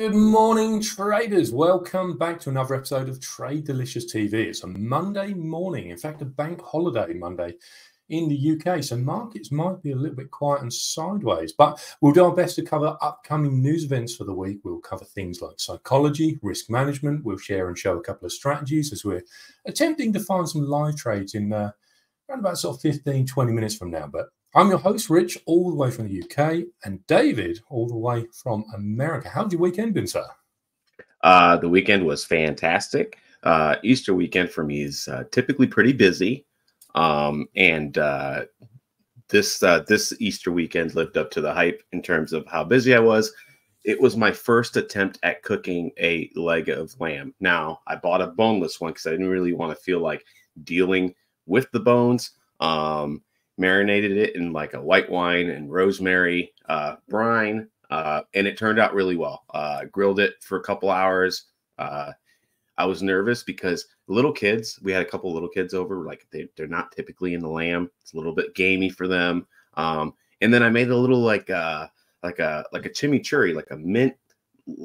Good morning, traders. Welcome back to another episode of Trade Delicious TV. It's a Monday morning, in fact, a bank holiday Monday in the UK. So markets might be a little bit quiet and sideways, but we'll do our best to cover upcoming news events for the week. We'll cover things like psychology, risk management. We'll share and show a couple of strategies as we're attempting to find some live trades in uh, around about sort of 15, 20 minutes from now. But I'm your host, Rich, all the way from the UK, and David, all the way from America. How's your weekend been, sir? Uh, the weekend was fantastic. Uh, Easter weekend for me is uh, typically pretty busy, um, and uh, this uh, this Easter weekend lived up to the hype in terms of how busy I was. It was my first attempt at cooking a leg of lamb. Now I bought a boneless one because I didn't really want to feel like dealing with the bones. Um, marinated it in like a white wine and rosemary uh, brine, uh, and it turned out really well. Uh, grilled it for a couple hours. Uh, I was nervous because little kids, we had a couple little kids over, like they, they're not typically in the lamb. It's a little bit gamey for them. Um, and then I made a little like uh like a like a chimichurri, like a mint,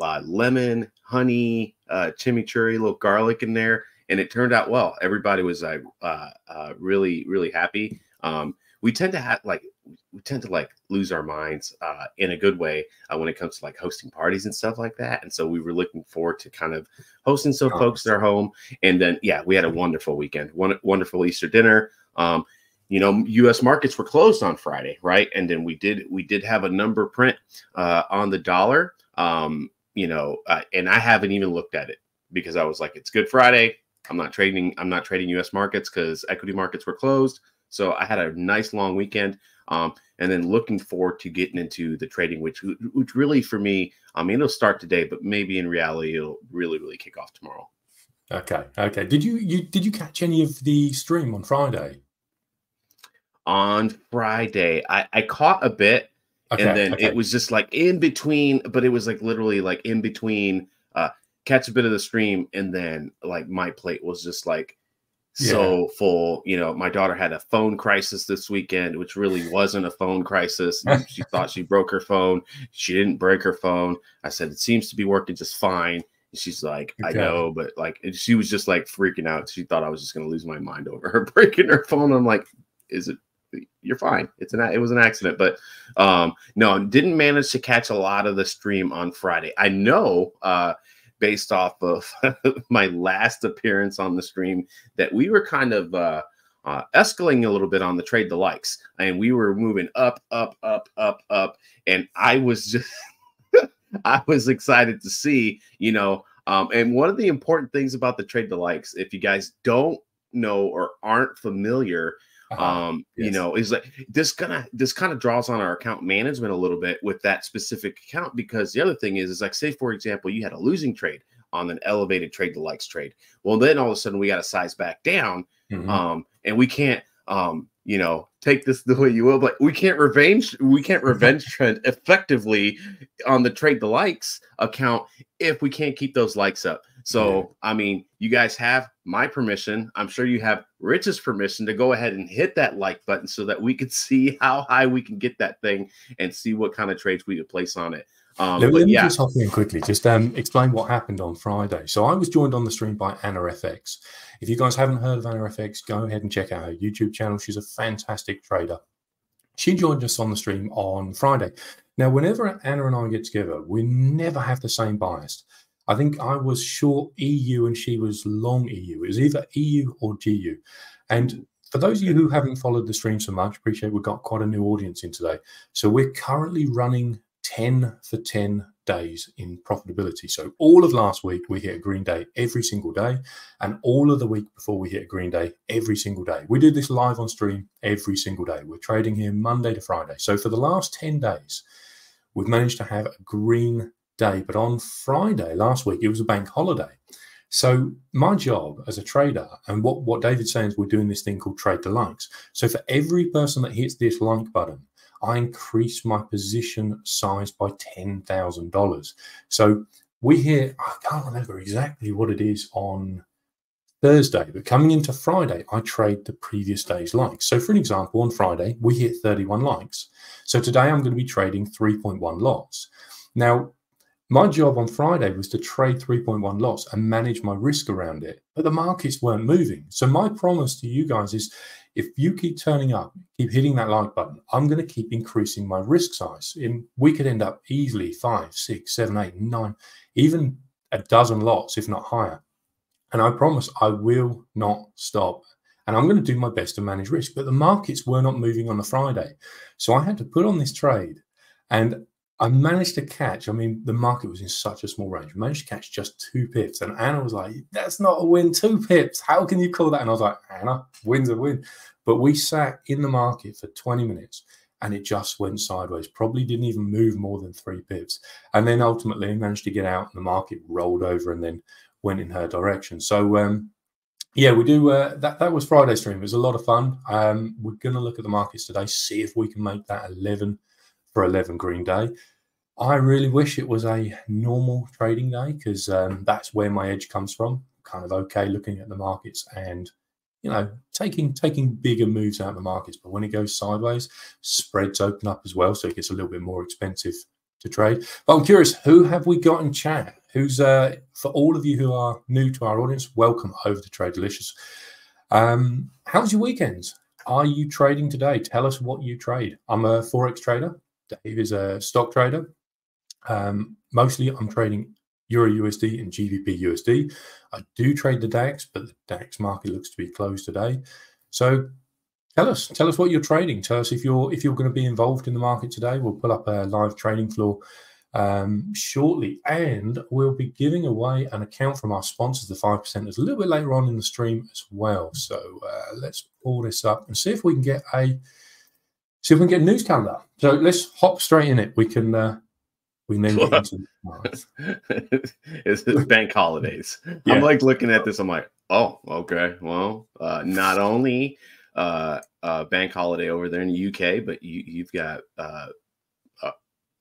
uh, lemon, honey, uh, chimichurri, a little garlic in there, and it turned out well. Everybody was like uh, uh really really happy. Um, we tend to have like we tend to like lose our minds uh, in a good way uh, when it comes to like hosting parties and stuff like that. And so we were looking forward to kind of hosting some folks at our home. And then yeah, we had a wonderful weekend, one wonderful Easter dinner. Um, you know, U.S. markets were closed on Friday, right? And then we did we did have a number print uh, on the dollar. Um, you know, uh, and I haven't even looked at it because I was like, it's Good Friday. I'm not trading. I'm not trading U.S. markets because equity markets were closed. So I had a nice long weekend. Um, and then looking forward to getting into the trading, which which really for me, I mean, it'll start today, but maybe in reality, it'll really really kick off tomorrow. Okay, okay. Did you you did you catch any of the stream on Friday? On Friday, I I caught a bit, okay, and then okay. it was just like in between, but it was like literally like in between. Uh, catch a bit of the stream, and then like my plate was just like so yeah. full. You know, my daughter had a phone crisis this weekend, which really wasn't a phone crisis. she thought she broke her phone. She didn't break her phone. I said, it seems to be working just fine. And she's like, okay. I know, but like, she was just like freaking out. She thought I was just going to lose my mind over her breaking her phone. I'm like, is it? You're fine. It's an it was an accident, but um no, didn't manage to catch a lot of the stream on Friday. I know uh based off of my last appearance on the stream that we were kind of uh, uh, escalating a little bit on the trade the likes, and we were moving up, up, up, up, up, and I was just I was excited to see, you know. Um, and one of the important things about the trade the likes, if you guys don't know or aren't familiar uh-huh. um yes. you know is like this kind of this kind of draws on our account management a little bit with that specific account because the other thing is is like say for example you had a losing trade on an elevated trade to likes trade well then all of a sudden we got to size back down mm-hmm. um and we can't um you know take this the way you will but we can't revenge we can't revenge trend effectively on the trade the likes account if we can't keep those likes up so. I mean, you guys have my permission. I'm sure you have Rich's permission to go ahead and hit that like button so that we can see how high we can get that thing and see what kind of trades we could place on it. Um, let, let me yeah. just hop in quickly. Just um, explain what happened on Friday. So I was joined on the stream by Anna FX. If you guys haven't heard of Anna FX, go ahead and check out her YouTube channel. She's a fantastic trader. She joined us on the stream on Friday. Now, whenever Anna and I get together, we never have the same bias. I think I was short EU and she was long EU. It was either EU or GU. And for those of you who haven't followed the stream so much, appreciate we've got quite a new audience in today. So we're currently running 10 for 10 days in profitability. So all of last week we hit a green day every single day, and all of the week before we hit a green day every single day. We do this live on stream every single day. We're trading here Monday to Friday. So for the last 10 days, we've managed to have a green day. But on Friday last week, it was a bank holiday. So my job as a trader, and what, what David's saying is we're doing this thing called trade the likes. So for every person that hits this like button, I increase my position size by $10,000. So we hit, I can't remember exactly what it is on Thursday, but coming into Friday, I trade the previous day's likes. So for an example, on Friday, we hit 31 likes. So today I'm going to be trading 3.1 lots. Now, my job on Friday was to trade 3.1 lots and manage my risk around it, but the markets weren't moving. So my promise to you guys is if you keep turning up, keep hitting that like button, I'm going to keep increasing my risk size. In we could end up easily five, six, seven, eight, nine, even a dozen lots, if not higher. And I promise I will not stop. And I'm going to do my best to manage risk. But the markets were not moving on the Friday. So I had to put on this trade. And I managed to catch, I mean, the market was in such a small range. I managed to catch just two pips. And Anna was like, that's not a win, two pips. How can you call that? And I was like, Anna, win's a win. But we sat in the market for 20 minutes and it just went sideways. Probably didn't even move more than three pips. And then ultimately managed to get out and the market rolled over and then went in her direction. So, um, yeah, we do. Uh, that that was Friday stream. It was a lot of fun. Um, we're going to look at the markets today, see if we can make that 11 for 11 green day. I really wish it was a normal trading day because um, that's where my edge comes from. Kind of okay looking at the markets and you know taking taking bigger moves out of the markets. But when it goes sideways, spreads open up as well, so it gets a little bit more expensive to trade. But I'm curious, who have we got in chat? Who's uh, for all of you who are new to our audience? Welcome over to Trade Delicious. Um, how's your weekends? Are you trading today? Tell us what you trade. I'm a forex trader. Dave is a stock trader. Um, mostly I'm trading Euro USD and GBP USD. I do trade the DAX, but the DAX market looks to be closed today. So tell us, tell us what you're trading. Tell us if you're if you're going to be involved in the market today. We'll pull up a live trading floor um, shortly, and we'll be giving away an account from our sponsors, the five percenters, a little bit later on in the stream as well. So uh, let's pull this up and see if we can get a see if we can get a news calendar. So let's hop straight in it. We can uh, we named it into it's bank holidays. Yeah. I'm like looking at this. I'm like, oh, okay. Well, uh, not only uh, uh, bank holiday over there in the UK, but you, you've got uh, uh,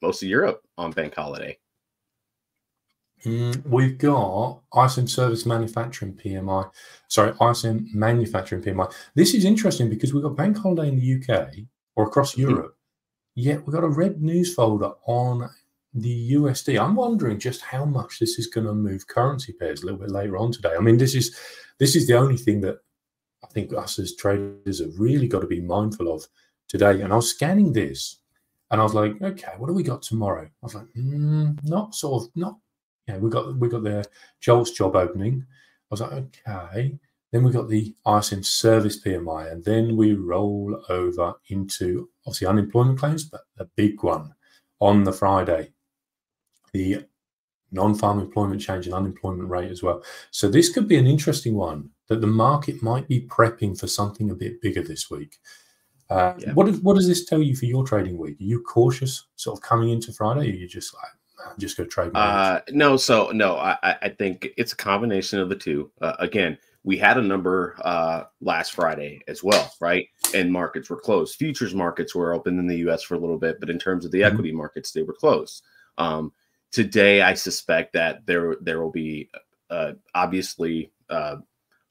most of Europe on bank holiday. Mm, we've got ISM Service Manufacturing PMI. Sorry, ISM Manufacturing PMI. This is interesting because we've got bank holiday in the UK or across mm-hmm. Europe, yet we've got a red news folder on the USD. I'm wondering just how much this is going to move currency pairs a little bit later on today. I mean, this is this is the only thing that I think us as traders have really got to be mindful of today. And I was scanning this, and I was like, okay, what do we got tomorrow? I was like, mm, not sort of not. Yeah, we got we got the JOLTS job opening. I was like, okay. Then we got the ISM service PMI, and then we roll over into obviously unemployment claims, but the big one on the Friday, the non-farm employment change and unemployment rate as well. So this could be an interesting one that the market might be prepping for something a bit bigger this week. Uh, yeah. what, what does this tell you for your trading week? Are you cautious sort of coming into Friday? Or are you just like, I'm just going to trade? Uh, no, so no, I, I think it's a combination of the two. Uh, again, we had a number uh, last Friday as well, right? And markets were closed. Futures markets were open in the U.S. for a little bit, but in terms of the mm-hmm. equity markets, they were closed. Um, today, I suspect that there there will be uh, obviously uh,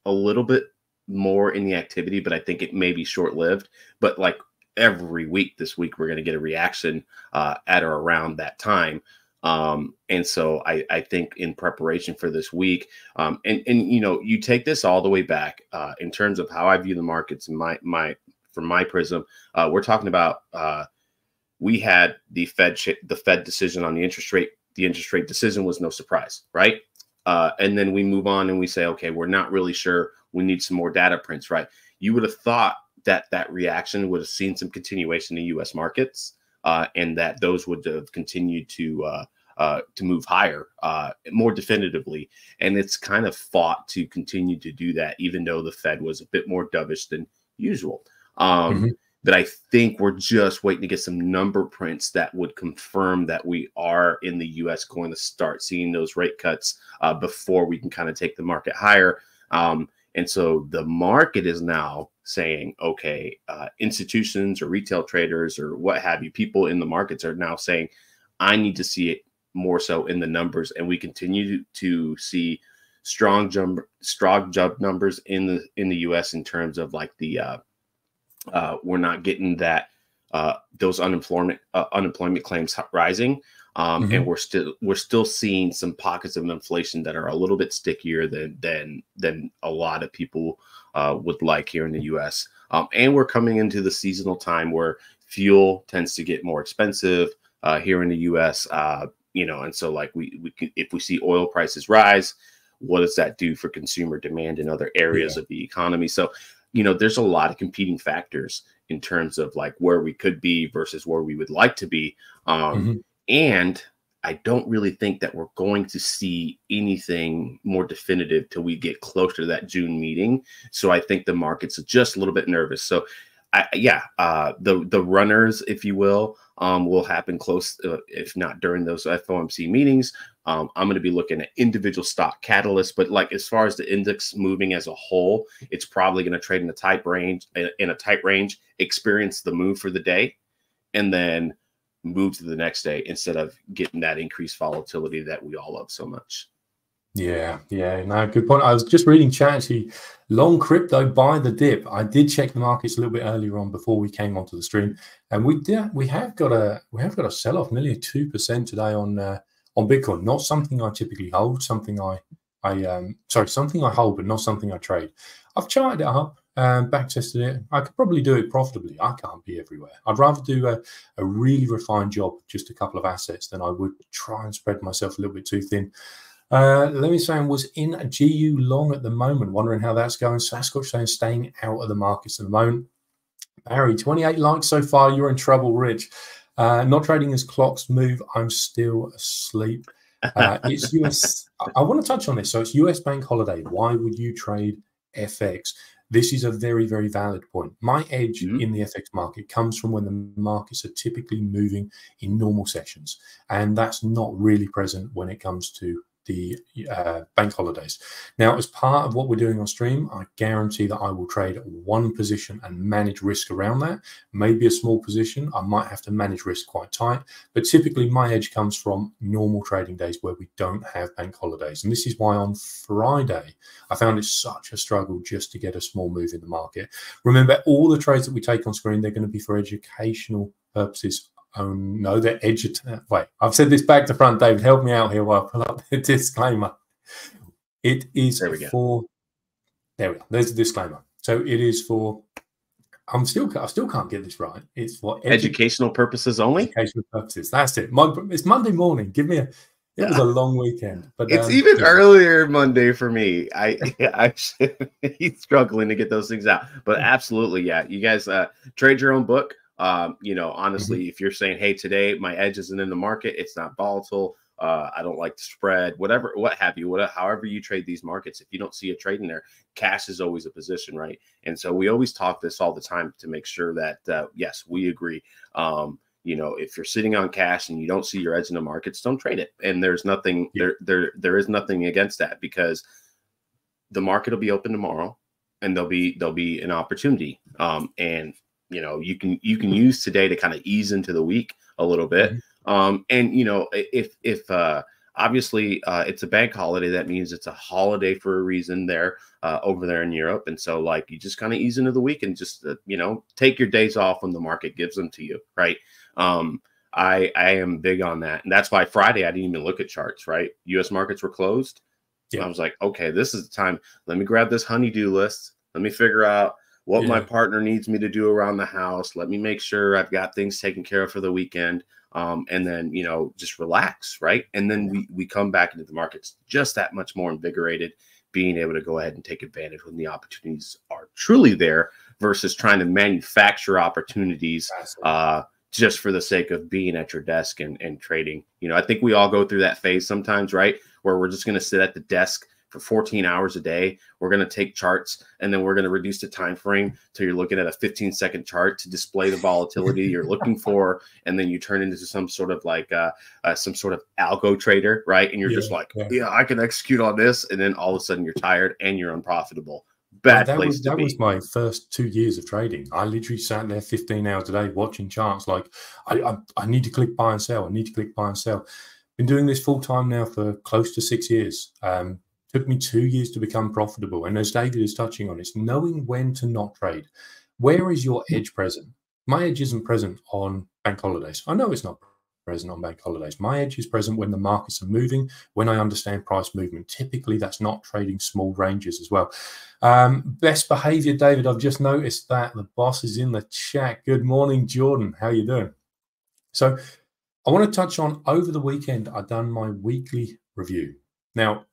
a little bit more in the activity, but I think it may be short lived. But like every week this week, we're going to get a reaction uh, at or around that time. Um, and so I, I think in preparation for this week, um, and and you know, you take this all the way back uh, in terms of how I view the markets my my from my prism, uh, we're talking about uh, we had the Fed the Fed decision on the interest rate. The interest rate decision was no surprise, right? Uh, and then we move on and we say, okay, we're not really sure. We need some more data prints, right? You would have thought that that reaction would have seen some continuation in U.S. markets uh, and that those would have continued to uh, uh, to move higher uh, more definitively. And it's kind of fought to continue to do that, even though the Fed was a bit more dovish than usual. Um, mm-hmm. that I think we're just waiting to get some number prints that would confirm that we are in the U.S. going to start seeing those rate cuts uh, before we can kind of take the market higher. Um, and so the market is now saying, okay, uh, institutions or retail traders or what have you, people in the markets are now saying, I need to see it more so in the numbers, and we continue to see strong jump strong jump numbers in the in the U.S. in terms of like the uh, uh, we're not getting that uh, those unemployment uh, unemployment claims rising, um, mm-hmm. and we're still we're still seeing some pockets of inflation that are a little bit stickier than than than a lot of people uh, would like here in the U.S. Um, and we're coming into the seasonal time where fuel tends to get more expensive uh, here in the U.S. Uh, you know, and so like we we can, if we see oil prices rise, what does that do for consumer demand in other areas yeah. of the economy? So, you know, there's a lot of competing factors in terms of like where we could be versus where we would like to be. Um, mm-hmm. And I don't really think that we're going to see anything more definitive till we get closer to that June meeting. So I think the market's just a little bit nervous. So, I, yeah, uh, the the runners, if you will, um, will happen close, uh, if not during those FOMC meetings. Um, I'm going to be looking at individual stock catalysts, but like as far as the index moving as a whole, it's probably going to trade in a tight range, in a tight range, experience the move for the day, and then move to the next day instead of getting that increased volatility that we all love so much. Yeah, yeah, no, good point. I was just reading chat actually. Long crypto buy the dip. I did check the markets a little bit earlier on before we came onto the stream, and we did. We have got a we have got a sell off nearly two percent today on uh, on Bitcoin. Not something I typically hold. Something I I um sorry something I hold, but not something I trade. I've charted it up, um, back tested it. I could probably do it profitably. I can't be everywhere. I'd rather do a, a really refined job, just a couple of assets, than I would try and spread myself a little bit too thin. Uh, Lemmy saying was in a GU long at the moment, wondering how that's going. Sasquatch saying staying out of the markets at the moment. Barry, 28 likes so far. You're in trouble, Rich. Uh, not trading as clocks move. I'm still asleep. Uh, it's US. I want to touch on this. So it's US bank holiday. Why would you trade FX? This is a very, very valid point. My edge mm-hmm. in the FX market comes from when the markets are typically moving in normal sessions. And that's not really present when it comes to the uh, bank holidays. Now, as part of what we're doing on stream, I guarantee that I will trade one position and manage risk around that. Maybe a small position, I might have to manage risk quite tight, but typically my edge comes from normal trading days where we don't have bank holidays. And this is why on Friday, I found it such a struggle just to get a small move in the market. Remember, all the trades that we take on screen, they're going to be for educational purposes Oh no, they're edutainment. Wait, I've said this back to front, David. Help me out here while I pull up the disclaimer. It is there we for. Go. There we go. There's a disclaimer. So it is for. I'm still. I still can't get this right. It's for edu educational purposes only. Educational purposes. That's it. My, it's Monday morning. Give me a. It was a long weekend, but it's um, even yeah. earlier Monday for me. I, I, he's struggling to get those things out, but absolutely, yeah. You guys uh, trade your own book. Um, you know, honestly, mm-hmm. if you're saying, hey, today my edge isn't in the market, it's not volatile. Uh, I don't like the spread, whatever, what have you, whatever, however you trade these markets. If you don't see a trade in there, cash is always a position, right? And so we always talk this all the time to make sure that uh, yes, we agree. Um, you know, if you're sitting on cash and you don't see your edge in the markets, don't trade it. And there's nothing yeah. there, there, there is nothing against that because the market will be open tomorrow and there'll be there'll be an opportunity. Um, and you know you can you can use today to kind of ease into the week a little bit. Mm-hmm. um and you know if if uh obviously uh, it's a bank holiday that means it's a holiday for a reason there uh, over there in europe. And so like you just kind of ease into the week and just uh, you know take your days off when the market gives them to you right? Um i i am big on that. And that's why friday i didn't even look at charts right? Us markets were closed. Yeah. i was like okay this is the time. Let me grab this honeydew list. Let me figure out what yeah. my partner needs me to do around the house. Let me make sure I've got things taken care of for the weekend. Um, and then you know just relax, right? And then we we come back into the markets just that much more invigorated, being able to go ahead and take advantage when the opportunities are truly there, versus trying to manufacture opportunities uh, just for the sake of being at your desk and, and trading. You know, I think we all go through that phase sometimes, right? Where we're just going to sit at the desk for 14 hours a day. We're going to take charts and then we're going to reduce the time frame till you're looking at a 15 second chart to display the volatility you're looking for, and then you turn into some sort of like uh, uh, some sort of algo trader, right? And you're yeah, just like, yeah. yeah, I can execute on this, and then all of a sudden you're tired and you're unprofitable. Bad that place was, to that be. was my first two years of trading. I literally sat there 15 hours a day watching charts. Like, I, I, I need to click buy and sell. I need to click buy and sell. Been doing this full time now for close to six years. Um, took me two years to become profitable. And as David is touching on, it's knowing when to not trade. Where is your edge present? My edge isn't present on bank holidays. I know it's not present on bank holidays. My edge is present when the markets are moving, when I understand price movement. Typically, that's not trading small ranges as well. Um, best behavior, David. I've just noticed that the boss is in the chat. Good morning, Jordan. How you doing? So, I want to touch on over the weekend. I've done my weekly review. Now,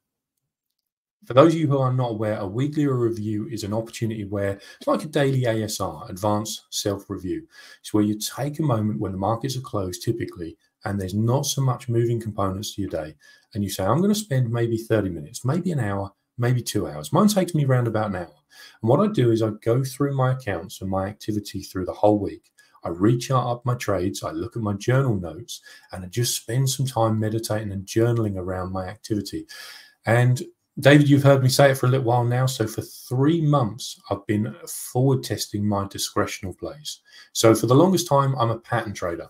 for those of you who are not aware, a weekly review is an opportunity where it's like a daily ASR, advanced self review. It's where you take a moment when the markets are closed, typically, and there's not so much moving components to your day. And you say, I'm going to spend maybe 30 minutes, maybe an hour, maybe two hours. Mine takes me around about an hour. And what I do is I go through my accounts and my activity through the whole week. I rechart up my trades, I look at my journal notes, and I just spend some time meditating and journaling around my activity. And David, you've heard me say it for a little while now. So for three months, I've been forward testing my discretional plays. So for the longest time, I'm a pattern trader.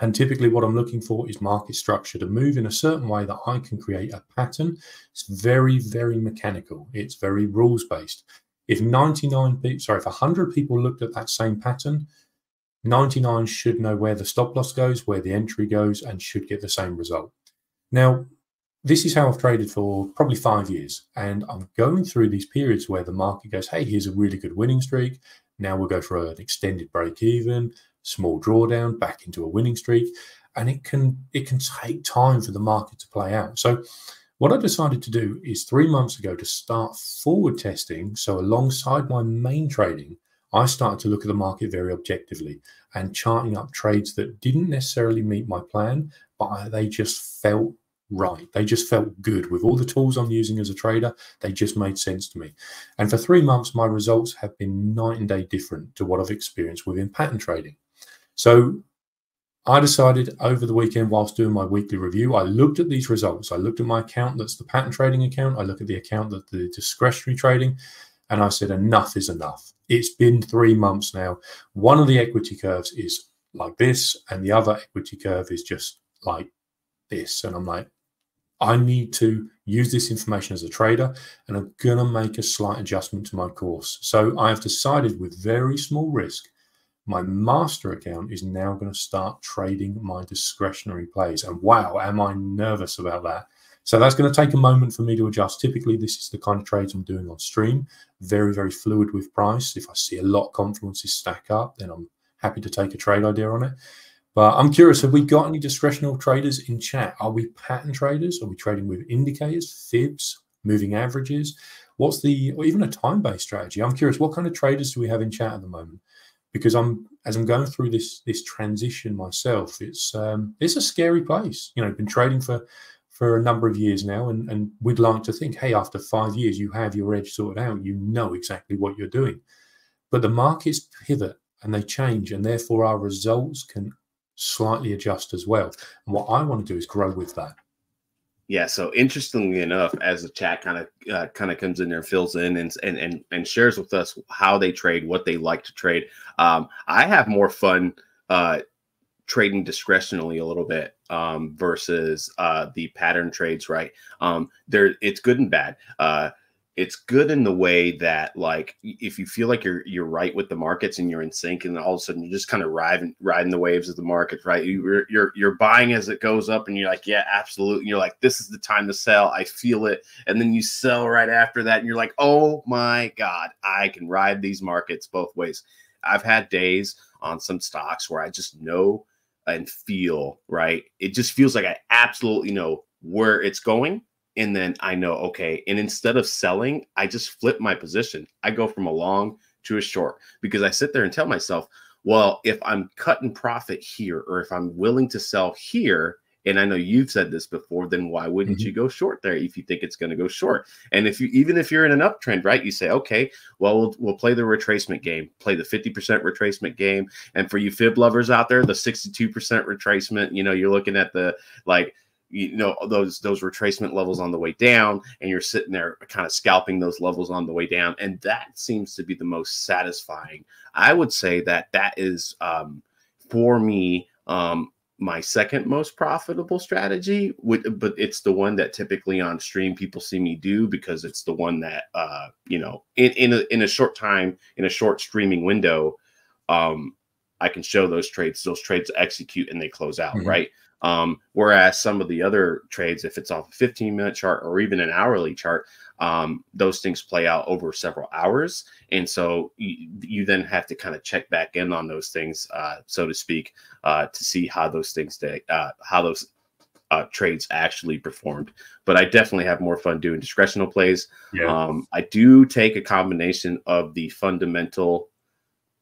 And typically, what I'm looking for is market structure to move in a certain way that I can create a pattern. It's very, very mechanical. It's very rules based. If 99 people, sorry, if 100 people looked at that same pattern, 99 should know where the stop loss goes, where the entry goes, and should get the same result. Now, this is how I've traded for probably five years. And I'm going through these periods where the market goes, hey, here's a really good winning streak. Now we'll go for an extended break even, small drawdown, back into a winning streak. And it can it can take time for the market to play out. So what I decided to do is three months ago to start forward testing. So alongside my main trading, I started to look at the market very objectively and charting up trades that didn't necessarily meet my plan, but they just felt right. They just felt good with all the tools I'm using as a trader. They just made sense to me. And for three months, my results have been night and day different to what I've experienced within pattern trading. So I decided over the weekend, whilst doing my weekly review, I looked at these results. I looked at my account that's the pattern trading account. I look at the account that the discretionary trading. And I said, enough is enough. It's been three months now. One of the equity curves is like this, and the other equity curve is just like this. And I'm like, I need to use this information as a trader and I'm going to make a slight adjustment to my course. So I have decided with very small risk, my master account is now going to start trading my discretionary plays. And wow, am I nervous about that? So that's going to take a moment for me to adjust. Typically, this is the kind of trades I'm doing on stream. Very, very fluid with price. If I see a lot of confluences stack up, then I'm happy to take a trade idea on it. But I'm curious, have we got any discretional traders in chat? Are we pattern traders? Are we trading with indicators, fibs, moving averages? What's the, or even a time-based strategy? I'm curious, what kind of traders do we have in chat at the moment? Because I'm, as I'm going through this this transition myself, it's um, it's a scary place. You know, I've been trading for for a number of years now, and and we'd like to think, hey, after five years, you have your edge sorted out, you know exactly what you're doing. But the markets pivot and they change, and therefore our results can slightly adjust as well. And what I want to do is grow with that. Yeah. So interestingly enough, as the chat kind of uh, kind of comes in there, fills in and, and and and shares with us how they trade, what they like to trade. Um, I have more fun uh, trading discretionally a little bit um, versus uh, the pattern trades. Right. Um, there, it's good and bad. Uh, it's good in the way that like if you feel like you're you're right with the markets and you're in sync and all of a sudden you're just kind of riding riding the waves of the markets right? You're you're you're buying as it goes up and you're like yeah absolutely. And you're like this is the time to sell. I feel it. And then you sell right after that and you're like oh my god i can ride these markets both ways. I've had days on some stocks where i just know and feel right? It just feels like i absolutely know where it's going and then I know, okay, and instead of selling, I just flip my position. I go from a long to a short because I sit there and tell myself, well, if I'm cutting profit here or if I'm willing to sell here, and I know you've said this before, then why wouldn't mm-hmm. you go short there if you think it's going to go short? And if you even if you're in an uptrend, right, you say, okay, well, we'll we'll play the retracement game, play the 50% retracement game. And for you fib lovers out there, the 62% retracement, you know, you're looking at the like you know those those retracement levels on the way down and you're sitting there kind of scalping those levels on the way down and that seems to be the most satisfying i would say that that is um, for me um, my second most profitable strategy but it's the one that typically on stream people see me do because it's the one that uh you know in in a, in a short time in a short streaming window um i can show those trades those trades execute and they close out mm-hmm. right um whereas some of the other trades if it's off a 15 minute chart or even an hourly chart um, those things play out over several hours. And so you, you then have to kind of check back in on those things, uh, so to speak, uh, to see how those things, uh, how those uh, trades actually performed. But I definitely have more fun doing discretional plays. Yeah. Um, I do take a combination of the fundamental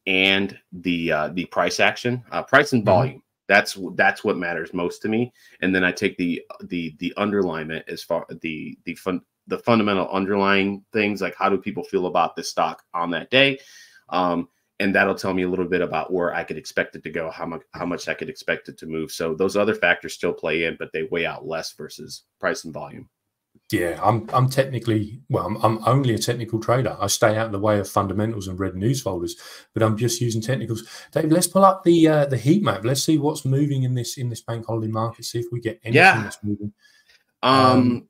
and the uh, the price action, uh, price and mm-hmm. volume. That's that's what matters most to me. And then I take the the the underlinement as far the the fun the fundamental underlying things like how do people feel about this stock on that day? Um, and that'll tell me a little bit about where i could expect it to go how much how much i could expect it to move. So those other factors still play in but they weigh out less versus price and volume yeah i'm i'm technically well I'm, I'm only a technical trader i stay out of the way of fundamentals and red news folders but i'm just using technicals dave let's pull up the uh, the heat map let's see what's moving in this in this bank holiday market see if we get anything yeah. that's moving um, um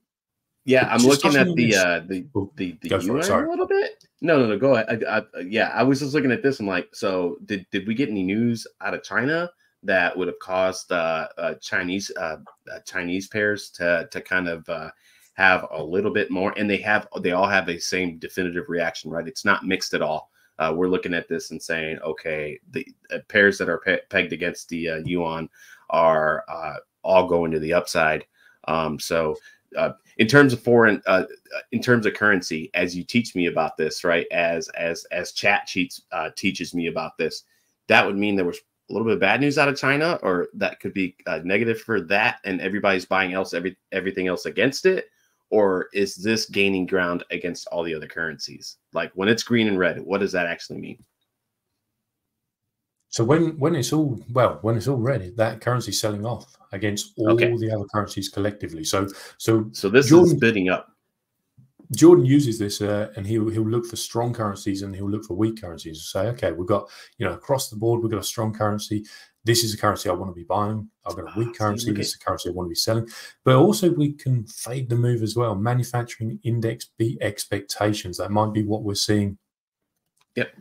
yeah, I'm looking at the uh, the oh, the the yuan a little bit. No, no, no. Go ahead. I, I, yeah, I was just looking at this. I'm like, so did did we get any news out of China that would have caused uh, uh Chinese uh, uh, Chinese pairs to to kind of uh, have a little bit more? And they have they all have a same definitive reaction, right? It's not mixed at all. Uh, we're looking at this and saying, okay, the uh, pairs that are pe- pegged against the uh, yuan are uh, all going to the upside. Um, so uh, in terms of foreign uh, in terms of currency as you teach me about this right as as as chat sheets uh, teaches me about this that would mean there was a little bit of bad news out of china or that could be negative for that and everybody's buying else every everything else against it or is this gaining ground against all the other currencies like when it's green and red what does that actually mean so when when it's all well, when it's all ready, that currency selling off against all okay. the other currencies collectively. So so so this Jordan, is bidding up. Jordan uses this, uh, and he'll he'll look for strong currencies and he'll look for weak currencies. Say, okay, we've got you know across the board, we've got a strong currency. This is a currency I want to be buying. I've got a weak ah, currency. This is a currency I want to be selling. But also, we can fade the move as well. Manufacturing index beat expectations. That might be what we're seeing. Yep.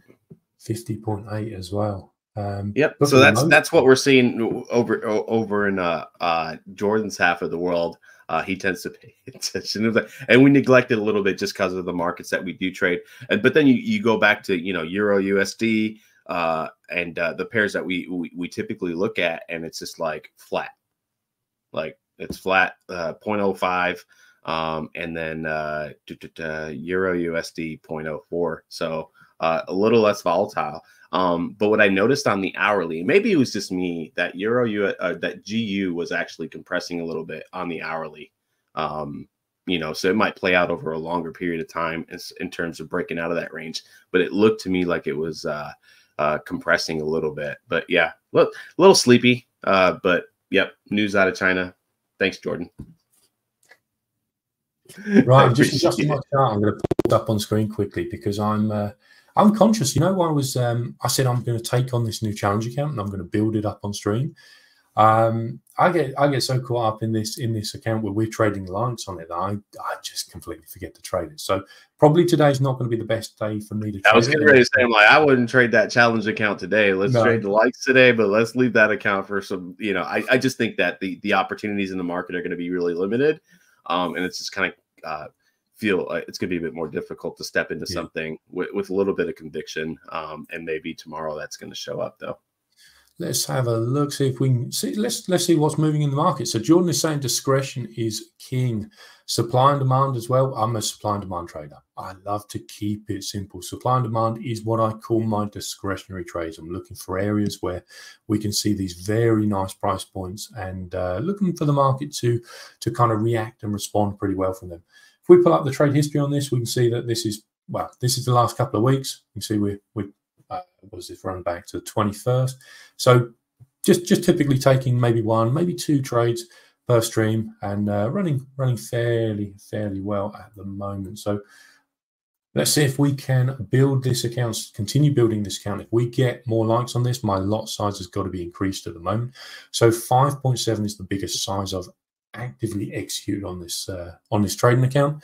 Fifty point eight as well. Um, yep. So that's that's what we're seeing over over in uh, uh, Jordan's half of the world. Uh, he tends to pay attention to that, and we neglect it a little bit just because of the markets that we do trade. And but then you, you go back to you know Euro USD uh, and uh, the pairs that we, we, we typically look at, and it's just like flat, like it's flat uh, 0.05, um, and then uh, Euro USD 0.04. So uh, a little less volatile. Um, but what I noticed on the hourly, maybe it was just me that Euro uh, that GU was actually compressing a little bit on the hourly. Um, you know, so it might play out over a longer period of time in, in, terms of breaking out of that range. But it looked to me like it was uh, uh, compressing a little bit. But yeah, look, a little sleepy. Uh, but yep, news out of China. Thanks, Jordan. Right, just adjusting my chart. I'm going to pull it up on screen quickly because I'm uh, I'm conscious. You know, I was um, I said I'm going to take on this new challenge account and I'm going to build it up on stream. Um, I get I get so caught up in this in this account where we're trading lines on it that I, I just completely forget to trade it. So probably today's not going to be the best day for me to. I was getting ready to say, I'm like, I wouldn't trade that challenge account today. Let's no. trade the likes today, but let's leave that account for some. You know, I, I just think that the the opportunities in the market are going to be really limited, um, and it's just kind of. Uh, feel uh, it's going to be a bit more difficult to step into yeah. something with, with, a little bit of conviction. Um, and maybe tomorrow that's going to show up though. Let's have a look. See if we can see. Let's let's see what's moving in the market. So Jordan is saying discretion is king. Supply and demand as well. I'm a supply and demand trader. I love to keep it simple. Supply and demand is what I call my discretionary trades. I'm looking for areas where we can see these very nice price points and uh, looking for the market to to kind of react and respond pretty well from them. If we pull up the trade history on this, we can see that this is well, this is the last couple of weeks. You can see we're, we're was this run back to the 21st. So just just typically taking maybe one, maybe two trades per stream and uh, running running fairly fairly well at the moment. So let's see if we can build this account, continue building this account. If we get more likes on this, my lot size has got to be increased at the moment. So 5.7 is the biggest size I've actively executed on this uh, on this trading account.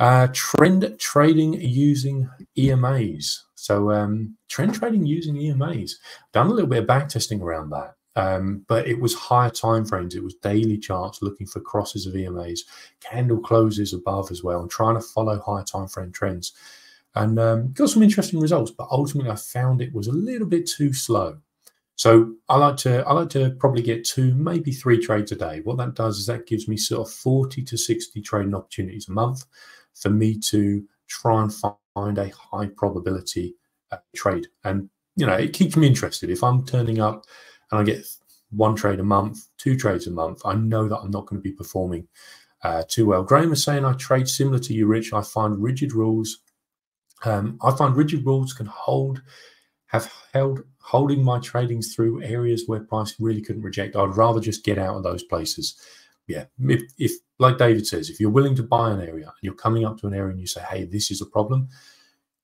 Uh, trend trading using EMAs. So um, trend trading using EMAs. Done a little bit of back testing around that. Um, but it was higher time frames. It was daily charts looking for crosses of EMAs, candle closes above as well, and trying to follow higher time frame trends. And um, got some interesting results, but ultimately I found it was a little bit too slow. So I like to I like to probably get two, maybe three trades a day. What that does is that gives me sort of 40 to 60 trading opportunities a month for me to try and find a high probability uh, trade. And you know, it keeps me interested. If I'm turning up and I get one trade a month, two trades a month, I know that I'm not going to be performing uh, too well. Graham is saying I trade similar to you, Rich. I find rigid rules. Um, I find rigid rules can hold, have held holding my tradings through areas where price really couldn't reject. I'd rather just get out of those places. Yeah, if, if like David says, if you're willing to buy an area and you're coming up to an area and you say, "Hey, this is a problem,"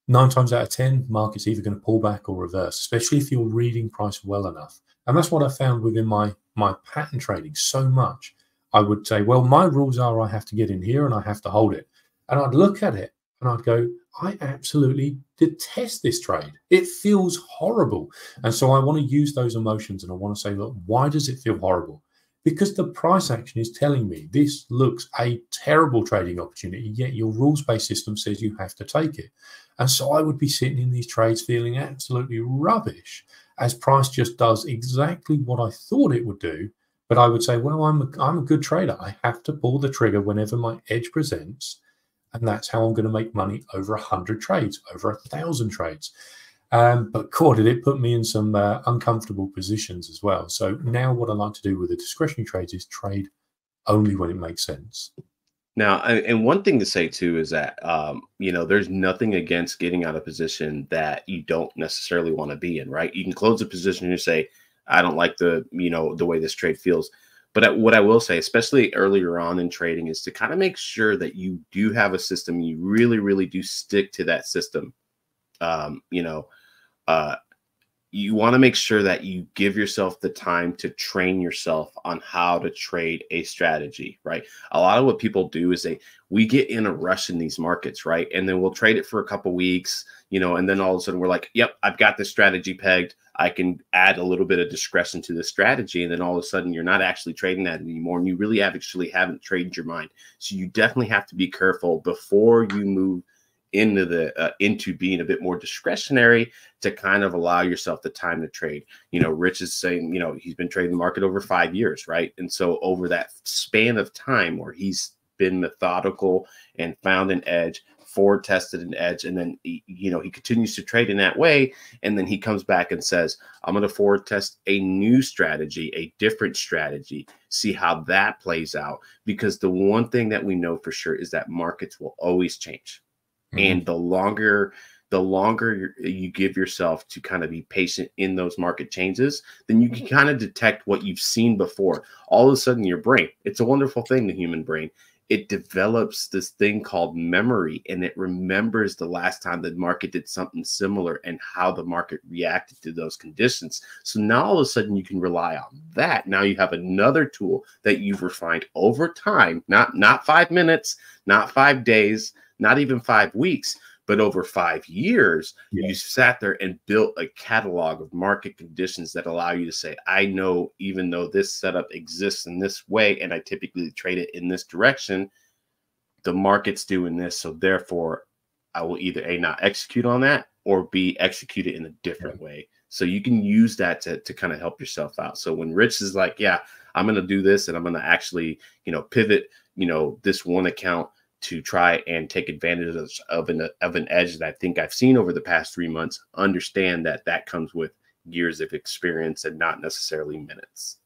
nine times out of ten, market's either going to pull back or reverse. Especially if you're reading price well enough. And that's what I found within my my pattern trading so much. I would say, well, my rules are I have to get in here and I have to hold it. And I'd look at it and I'd go, I absolutely detest this trade. It feels horrible. And so I want to use those emotions and I want to say, look, why does it feel horrible? Because the price action is telling me this looks a terrible trading opportunity, yet your rules based system says you have to take it. And so I would be sitting in these trades feeling absolutely rubbish as price just does exactly what I thought it would do. But I would say, well, I'm a, I'm a good trader. I have to pull the trigger whenever my edge presents. And that's how I'm going to make money over 100 trades, over a 1,000 trades. Um, but God, did it put me in some uh, uncomfortable positions as well. So now what I like to do with the discretionary trades is trade only when it makes sense. Now, and one thing to say too is that um, you know there's nothing against getting out of position that you don't necessarily want to be in, right? You can close a position and say, "I don't like the you know the way this trade feels." But what I will say, especially earlier on in trading, is to kind of make sure that you do have a system. You really, really do stick to that system. Um, you know, uh, you want to make sure that you give yourself the time to train yourself on how to trade a strategy, right? A lot of what people do is they we get in a rush in these markets, right? And then we'll trade it for a couple weeks, you know, and then all of a sudden we're like, "Yep, I've got this strategy pegged. I can add a little bit of discretion to the strategy." And then all of a sudden you're not actually trading that anymore, and you really actually haven't trained your mind. So you definitely have to be careful before you move into the uh, into being a bit more discretionary to kind of allow yourself the time to trade. You know, Rich is saying, you know, he's been trading the market over five years, right? And so over that span of time where he's been methodical and found an edge, forward tested an edge, and then he, you know he continues to trade in that way, and then he comes back and says, "I'm going to forward test a new strategy, a different strategy, see how that plays out." Because the one thing that we know for sure is that markets will always change Mm-hmm. And the longer the longer you give yourself to kind of be patient in those market changes, then you can kind of detect what you've seen before. All of a sudden, your brain, it's a wonderful thing, the human brain. It develops this thing called memory and it remembers the last time the market did something similar and how the market reacted to those conditions. So now all of a sudden you can rely on that. Now you have another tool that you've refined over time, not not 5 minutes, not 5 days, not even five weeks, but over five years, yeah. you sat there and built a catalog of market conditions that allow you to say, I know even though this setup exists in this way and I typically trade it in this direction, the market's doing this. So therefore, I will either a not execute on that or b execute it in a different way. So you can use that to to kind of help yourself out. So when Rich is like, yeah, I'm going to do this and I'm going to actually, you know, pivot, you know, this one account to try and take advantage of, of an of an edge that I think I've seen over the past three months. Understand that that comes with years of experience and not necessarily minutes.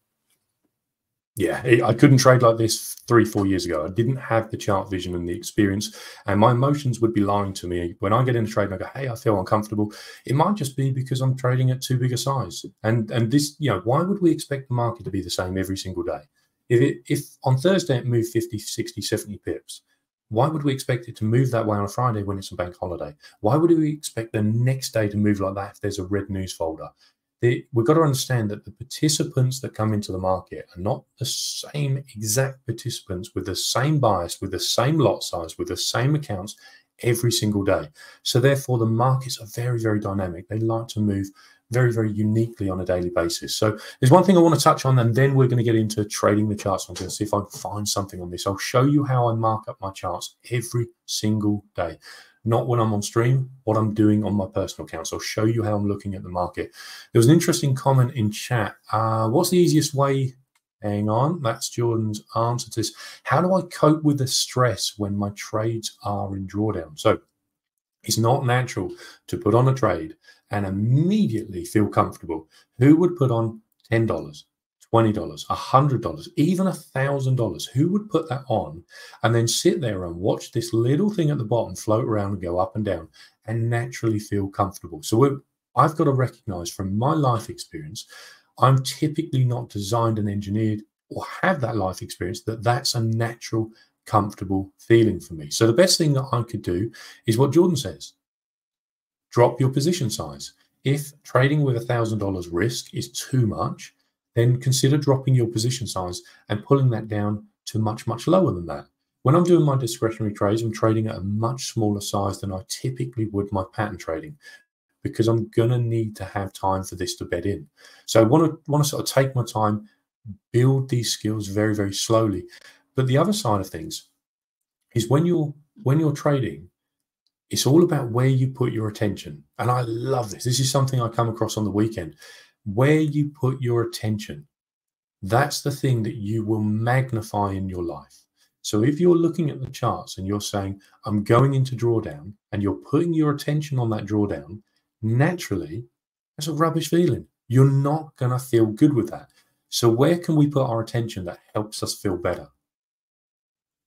Yeah, I couldn't trade like this three, four years ago. I didn't have the chart vision and the experience, and my emotions would be lying to me. When I get in a trade and I go, "Hey, I feel uncomfortable," it might just be because I'm trading at too big a size. And and this, you know, why would we expect the market to be the same every single day? If it if on Thursday it moved 50, 60, 70 pips, why would we expect it to move that way on a Friday when it's a bank holiday? Why would we expect the next day to move like that if there's a red news folder? the, we've got to understand that the participants that come into the market are not the same exact participants with the same bias, with the same lot size, with the same accounts every single day. So therefore, the markets are very, very dynamic. They like to move very, very uniquely on a daily basis. So there's one thing I want to touch on, and then we're going to get into trading the charts. I'm going to see if I can find something on this. I'll show you how I mark up my charts every single day not when I'm on stream, what I'm doing on my personal account. So I'll show you how I'm looking at the market. There was an interesting comment in chat. Uh, what's the easiest way? Hang on, that's Jordan's answer to this. How do I cope with the stress when my trades are in drawdown? So it's not natural to put on a trade and immediately feel comfortable. Who would put on $10, $20, $100, even $1,000. Who would put that on and then sit there and watch this little thing at the bottom float around and go up and down and naturally feel comfortable? So I've got to recognize from my life experience, I'm typically not designed and engineered or have that life experience that that's a natural, comfortable feeling for me. So the best thing that I could do is what Jordan says drop your position size. If trading with $1,000 risk is too much, then consider dropping your position size and pulling that down to much, much lower than that. When I'm doing my discretionary trades, I'm trading at a much smaller size than I typically would my pattern trading because I'm going to need to have time for this to bed in. So I want to want to sort of take my time, build these skills very, very slowly. But the other side of things is when you're when you're trading, it's all about where you put your attention. And I love this. This is something I come across on the weekend where you put your attention, that's the thing that you will magnify in your life. So if you're looking at the charts and you're saying, I'm going into drawdown, and you're putting your attention on that drawdown, naturally, that's a rubbish feeling. You're not going to feel good with that. So where can we put our attention that helps us feel better?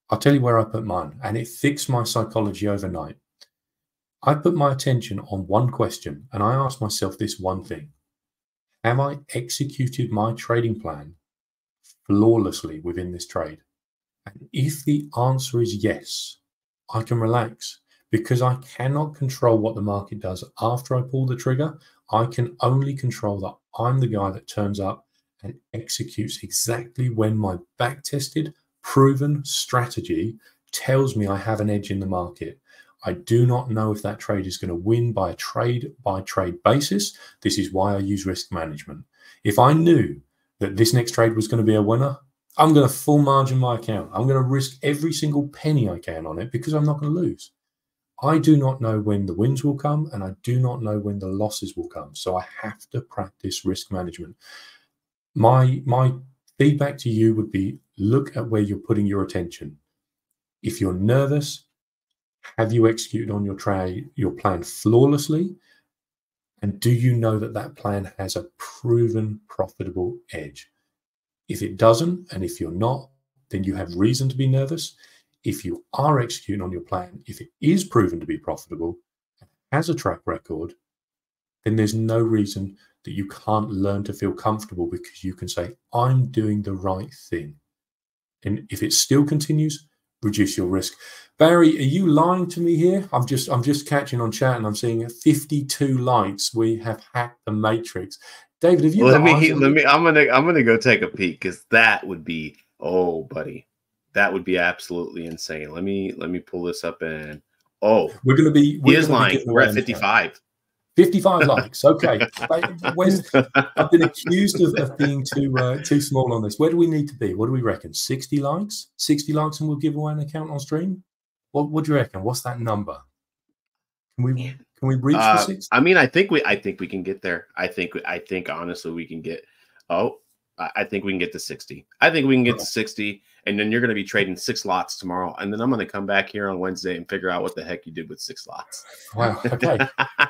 I'll tell you where I put mine, and it fixed my psychology overnight. I put my attention on one question and I asked myself this one thing have I executed my trading plan flawlessly within this trade? And if the answer is yes, I can relax because I cannot control what the market does after I pull the trigger. I can only control that I'm the guy that turns up and executes exactly when my back tested, proven strategy tells me I have an edge in the market. I do not know if that trade is going to win by a trade by trade basis. This is why I use risk management. If I knew that this next trade was going to be a winner, I'm going to full margin my account. I'm going to risk every single penny I can on it because I'm not going to lose. I do not know when the wins will come and I do not know when the losses will come. So I have to practice risk management. My my feedback to you would be look at where you're putting your attention. If you're nervous, have you executed on your your plan flawlessly? And do you know that that plan has a proven profitable edge? If it doesn't, and if you're not, then you have reason to be nervous. If you are executing on your plan, if it is proven to be profitable, and has a track record, then there's no reason that you can't learn to feel comfortable because you can say, I'm doing the right thing. And if it still continues, reduce your risk. Barry, are you lying to me here? I'm just I'm just catching on chat and I'm seeing 52 likes. We have hacked the matrix. David, have you let me let me I'm gonna I'm gonna go take a peek because that would be oh buddy. That would be absolutely insane. Let me let me pull this up and oh we're gonna be we're he is lying. We're at 55. 55 likes. Okay. I've been accused of, of being too uh, too small on this. Where do we need to be? What do we reckon? 60 likes? 60 likes and we'll give away an account on stream? What, what do you reckon? What's that number? Can we can we reach uh, the six? I mean, I think we I think we can get there. I think I think honestly we can get. Oh, I think we can get to 60. I think we can get to 60, and then you're going to be trading six lots tomorrow. And then I'm going to come back here on Wednesday and figure out what the heck you did with six lots. Wow. Okay.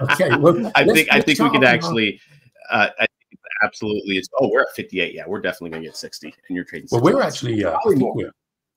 okay. Well, I think I think we could actually. Uh, I think absolutely. It's oh, we're at 58. Yeah, we're definitely going to get 60, and you're trading. Well, we're lots. actually. Uh, we're,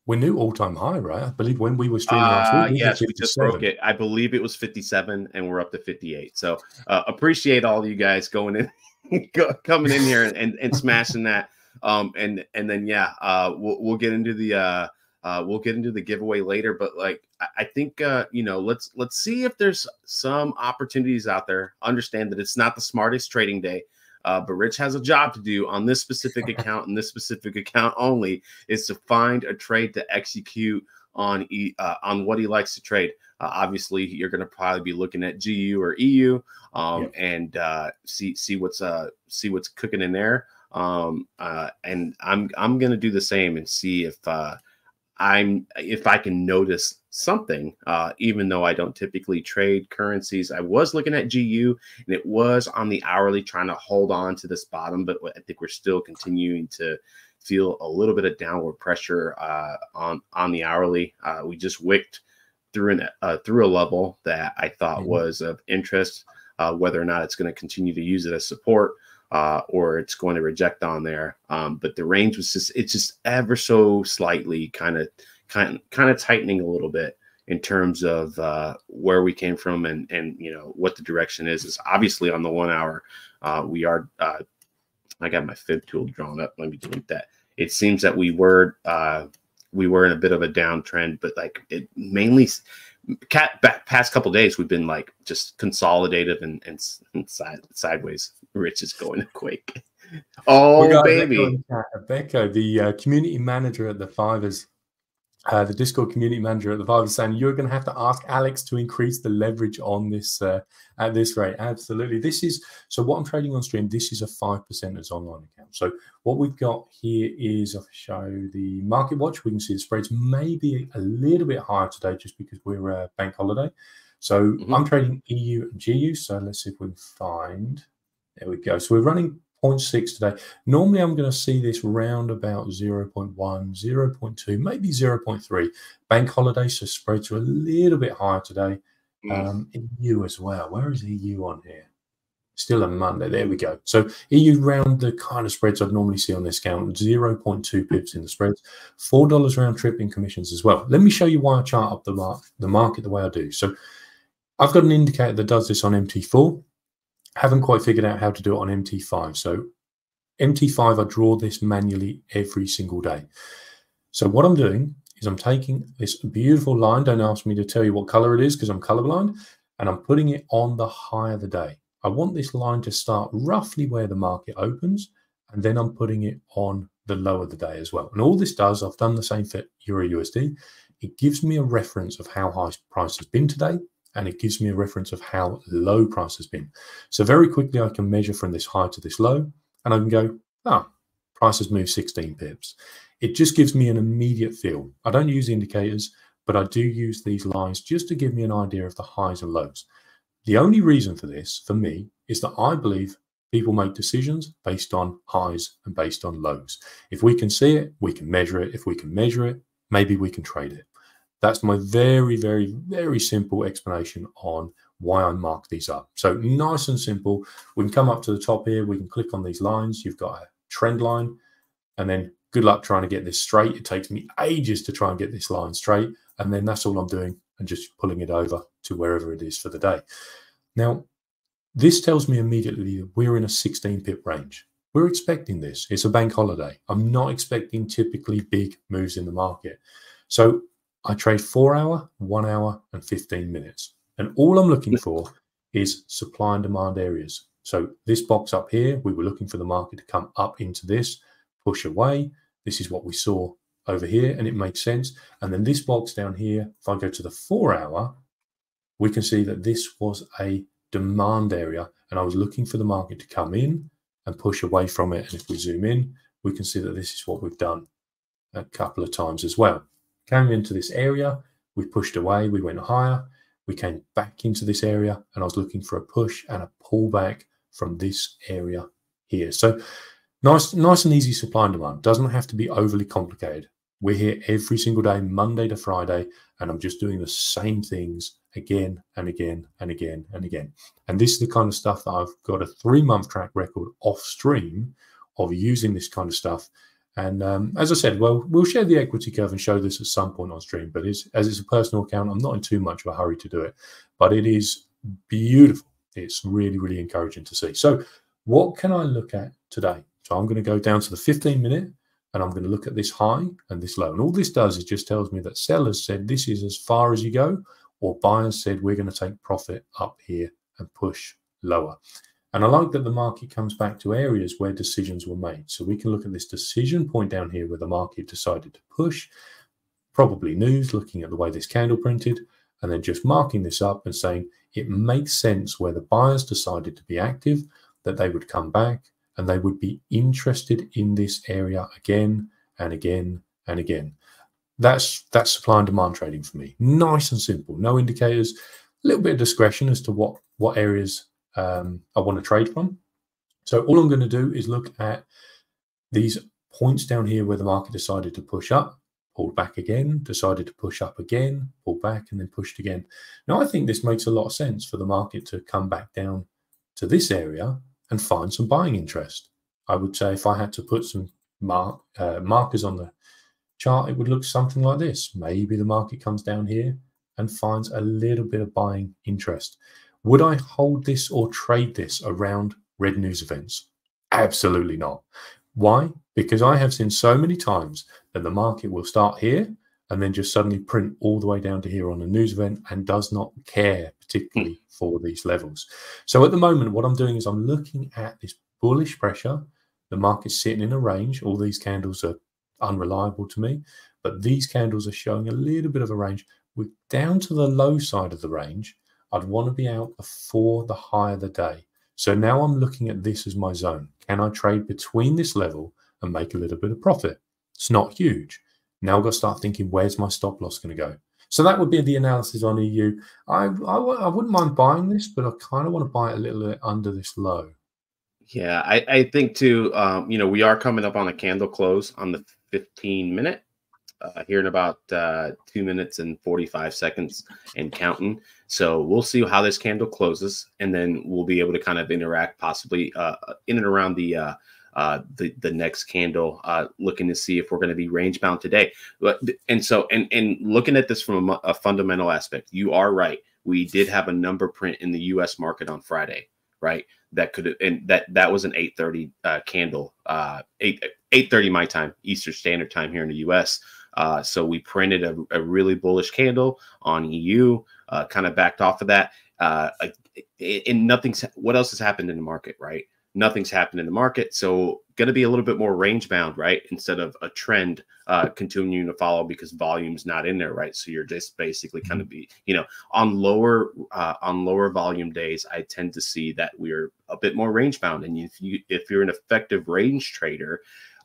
we're new all time high, right? I believe when we were streaming last week, we yes, we just broke it. I believe it was 57, and we're up to 58. So uh, appreciate all you guys going in coming in here and, and, smashing that. Um, and and then yeah, uh, we'll we'll get into the uh, uh, we'll get into the giveaway later. But like I, I think uh, you know, let's let's see if there's some opportunities out there. Understand that it's not the smartest trading day. Uh, but Rich has a job to do on this specific account and this specific account only is to find a trade to execute on e, uh, on what he likes to trade. Uh, obviously, you're going to probably be looking at GU or EU um, yeah. and uh, see see what's uh, see what's cooking in there. Um, uh, and I'm I'm going to do the same and see if uh, I'm if I can notice something, uh, even though I don't typically trade currencies. I was looking at GU and it was on the hourly trying to hold on to this bottom, but I think we're still continuing to feel a little bit of downward pressure uh, on on the hourly. Uh, we just wicked through an uh, through a level that I thought mm-hmm. was of interest. Uh, whether or not it's going to continue to use it as support uh, or it's going to reject on there. Um, but the range was just it's just ever so slightly kind of kind kind of tightening a little bit in terms of uh, where we came from and and you know what the direction is. Is obviously on the one hour uh, we are. Uh, I got my fib tool drawn up. Let me delete that. It seems that we were uh, we were in a bit of a downtrend, but like it mainly cat back, past couple days we've been like just consolidated and and, and side, sideways. Rich is going to quake. Oh baby, Becca, the uh, community manager at the 5ers uh, the Discord community manager at the Vibe is saying you're going to have to ask Alex to increase the leverage on this uh, at this rate. Absolutely. This is so what I'm trading on stream. This is a five percenters online account. So what we've got here is I'll show the market watch. We can see the spreads maybe a little bit higher today just because we're a bank holiday. So mm-hmm. I'm trading EU and GU. So let's see if we can find. There we go. So we're running 0.6 today. Normally, I'm going to see this round about 0 0.1, 0 0.2, maybe 0 0.3. Bank holiday, so spreads are a little bit higher today. Mm. Um, EU as well. Where is EU on here? Still a Monday. There we go. So EU round the kind of spreads I'd normally see on this account, 0.2 pips in the spreads, $4 round trip in commissions as well. Let me show you why I chart up the, mar the market the way I do. So I've got an indicator that does this on MT4 haven't quite figured out how to do it on MT5. So MT5, I draw this manually every single day. So what I'm doing is I'm taking this beautiful line. Don't ask me to tell you what color it is because I'm colorblind. And I'm putting it on the high of the day. I want this line to start roughly where the market opens. And then I'm putting it on the low of the day as well. And all this does, I've done the same for Euro USD. It gives me a reference of how high price has been today and it gives me a reference of how low price has been. So very quickly, I can measure from this high to this low, and I can go, ah, price has moved 16 pips. It just gives me an immediate feel. I don't use indicators, but I do use these lines just to give me an idea of the highs and lows. The only reason for this, for me, is that I believe people make decisions based on highs and based on lows. If we can see it, we can measure it. If we can measure it, maybe we can trade it. That's my very, very, very simple explanation on why I mark these up. So nice and simple. We can come up to the top here. We can click on these lines. You've got a trend line. And then good luck trying to get this straight. It takes me ages to try and get this line straight. And then that's all I'm doing and just pulling it over to wherever it is for the day. Now, this tells me immediately that we're in a 16 pip range. We're expecting this. It's a bank holiday. I'm not expecting typically big moves in the market. So I trade four hour, one hour, and 15 minutes. And all I'm looking for is supply and demand areas. So this box up here, we were looking for the market to come up into this, push away. This is what we saw over here, and it makes sense. And then this box down here, if I go to the four hour, we can see that this was a demand area, and I was looking for the market to come in and push away from it. And if we zoom in, we can see that this is what we've done a couple of times as well came into this area, we pushed away, we went higher, We came back into this area and I was looking for a push and a pullback from this area here. So nice, nice and easy supply and demand. Doesn't have to be overly complicated. We're here every single day, Monday to Friday, and I'm just doing the same things again and again and again and again. And this is the kind of stuff that I've got a three month track record off stream of using this kind of stuff. And um, as I said, well, we'll share the equity curve and show this at some point on stream. But it's, as it's a personal account, I'm not in too much of a hurry to do it. But it is beautiful. It's really, really encouraging to see. So, what can I look at today? So, I'm going to go down to the 15 minute and I'm going to look at this high and this low. And all this does is just tells me that sellers said this is as far as you go, or buyers said we're going to take profit up here and push lower. And I like that the market comes back to areas where decisions were made. So we can look at this decision point down here where the market decided to push, probably news, looking at the way this candle printed, and then just marking this up and saying it makes sense where the buyers decided to be active, that they would come back and they would be interested in this area again and again and again. That's that's supply and demand trading for me. Nice and simple. No indicators. A little bit of discretion as to what what areas um, I want to trade from. So all I'm going to do is look at these points down here where the market decided to push up, pulled back again, decided to push up again, pulled back, and then pushed again. Now I think this makes a lot of sense for the market to come back down to this area and find some buying interest. I would say if I had to put some mark, uh, markers on the chart, it would look something like this. Maybe the market comes down here and finds a little bit of buying interest. Would I hold this or trade this around red news events? Absolutely not. Why? Because I have seen so many times that the market will start here and then just suddenly print all the way down to here on a news event and does not care particularly hmm. for these levels. So at the moment, what I'm doing is I'm looking at this bullish pressure. The market's sitting in a range. All these candles are unreliable to me, but these candles are showing a little bit of a range. We're down to the low side of the range. I'd want to be out before the high of the day. So now I'm looking at this as my zone. Can I trade between this level and make a little bit of profit? It's not huge. Now I've got to start thinking, where's my stop loss going to go? So that would be the analysis on EU. I, I, I wouldn't mind buying this, but I kind of want to buy it a little bit under this low. Yeah, I, I think too, um, you know, we are coming up on a candle close on the 15 minute uh, here in about uh, two minutes and 45 seconds and counting. So we'll see how this candle closes, and then we'll be able to kind of interact possibly uh, in and around the uh, uh, the the next candle, uh, looking to see if we're going to be range bound today. And so and and looking at this from a, a, fundamental aspect, you are right. We did have a number print in the U.S. market on Friday, right? That could and that that was an 8:30 uh, candle, uh, eight 8:30 my time, Eastern Standard Time here in the U.S. Uh, so we printed a, a, really bullish candle on EU, uh, kind of backed off of that. Uh, and nothing's what else has happened in the market, right? nothing's happened in the market. So going to be a little bit more range bound, right? Instead of a trend uh, continuing to follow because volume's not in there, right? So you're just basically kind of mm-hmm. be, you know, on lower uh, on lower volume days, I tend to see that we're a bit more range bound. And if you if you're an effective range trader,